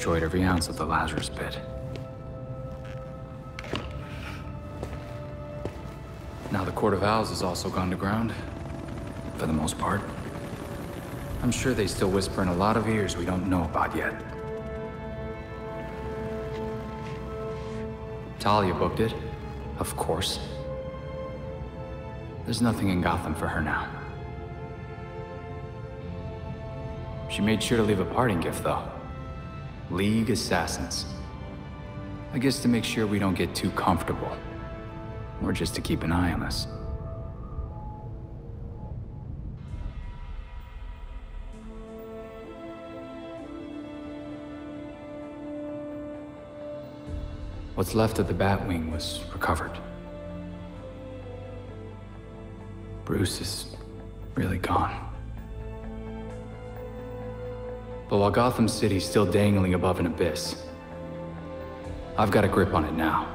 Destroyed every ounce of the Lazarus pit. Now the Court of Owls has also gone to ground. For the most part. I'm sure they still whisper in a lot of ears we don't know about yet. Talia booked it. Of course. There's nothing in Gotham for her now. She made sure to leave a parting gift, though. League Assassins. I guess to make sure we don't get too comfortable. Or just to keep an eye on us. What's left of the Batwing was recovered. Bruce is really gone. But while Gotham City's still dangling above an abyss, I've got a grip on it now.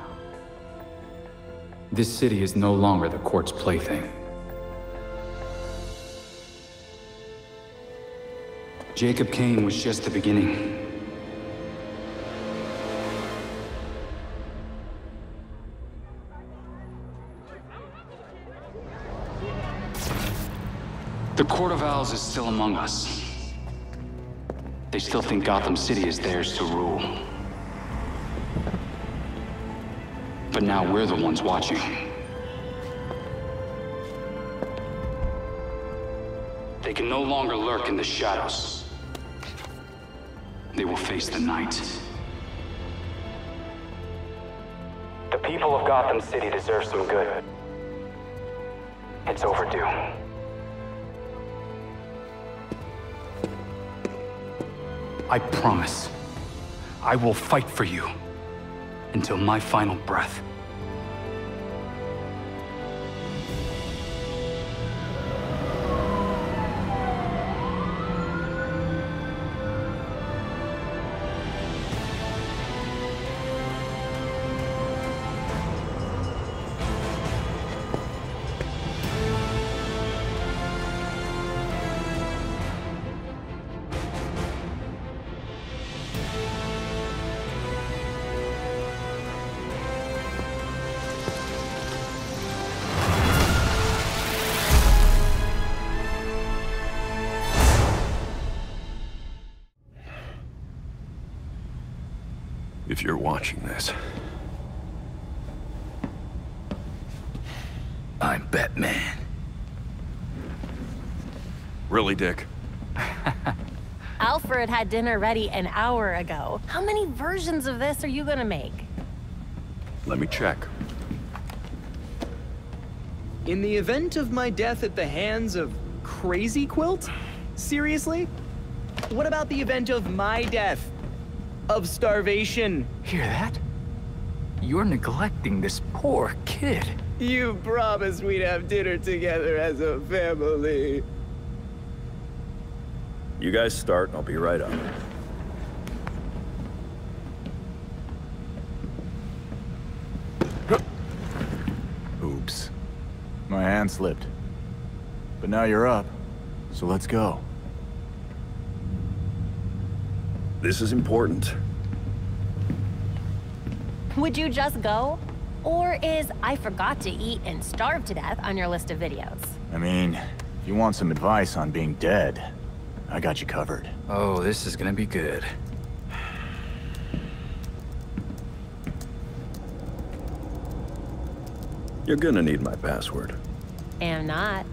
This city is no longer the court's plaything. Jacob Kane was just the beginning. The Court of Owls is still among us. They still think Gotham City is theirs to rule. But now we're the ones watching. They can no longer lurk in the shadows. They will face the night. The people of Gotham City deserve some good. It's overdue. I promise. I will fight for you. Until my final breath. Watching this, I'm Batman. Really, Dick? Alfred had dinner ready an hour ago. How many versions of this are you gonna make? Let me check. In the event of my death at the hands of Crazy Quilt? Seriously? What about the event of my death? Of starvation? Hear that? You're neglecting this poor kid. You promised we'd have dinner together as a family. You guys start, and I'll be right up. Oops. My hand slipped. But now you're up, so let's go. This is important. Would you just go? Or is I forgot to eat and starve to death on your list of videos? I mean, if you want some advice on being dead, I got you covered. Oh, this is gonna be good. You're gonna need my password. Am not.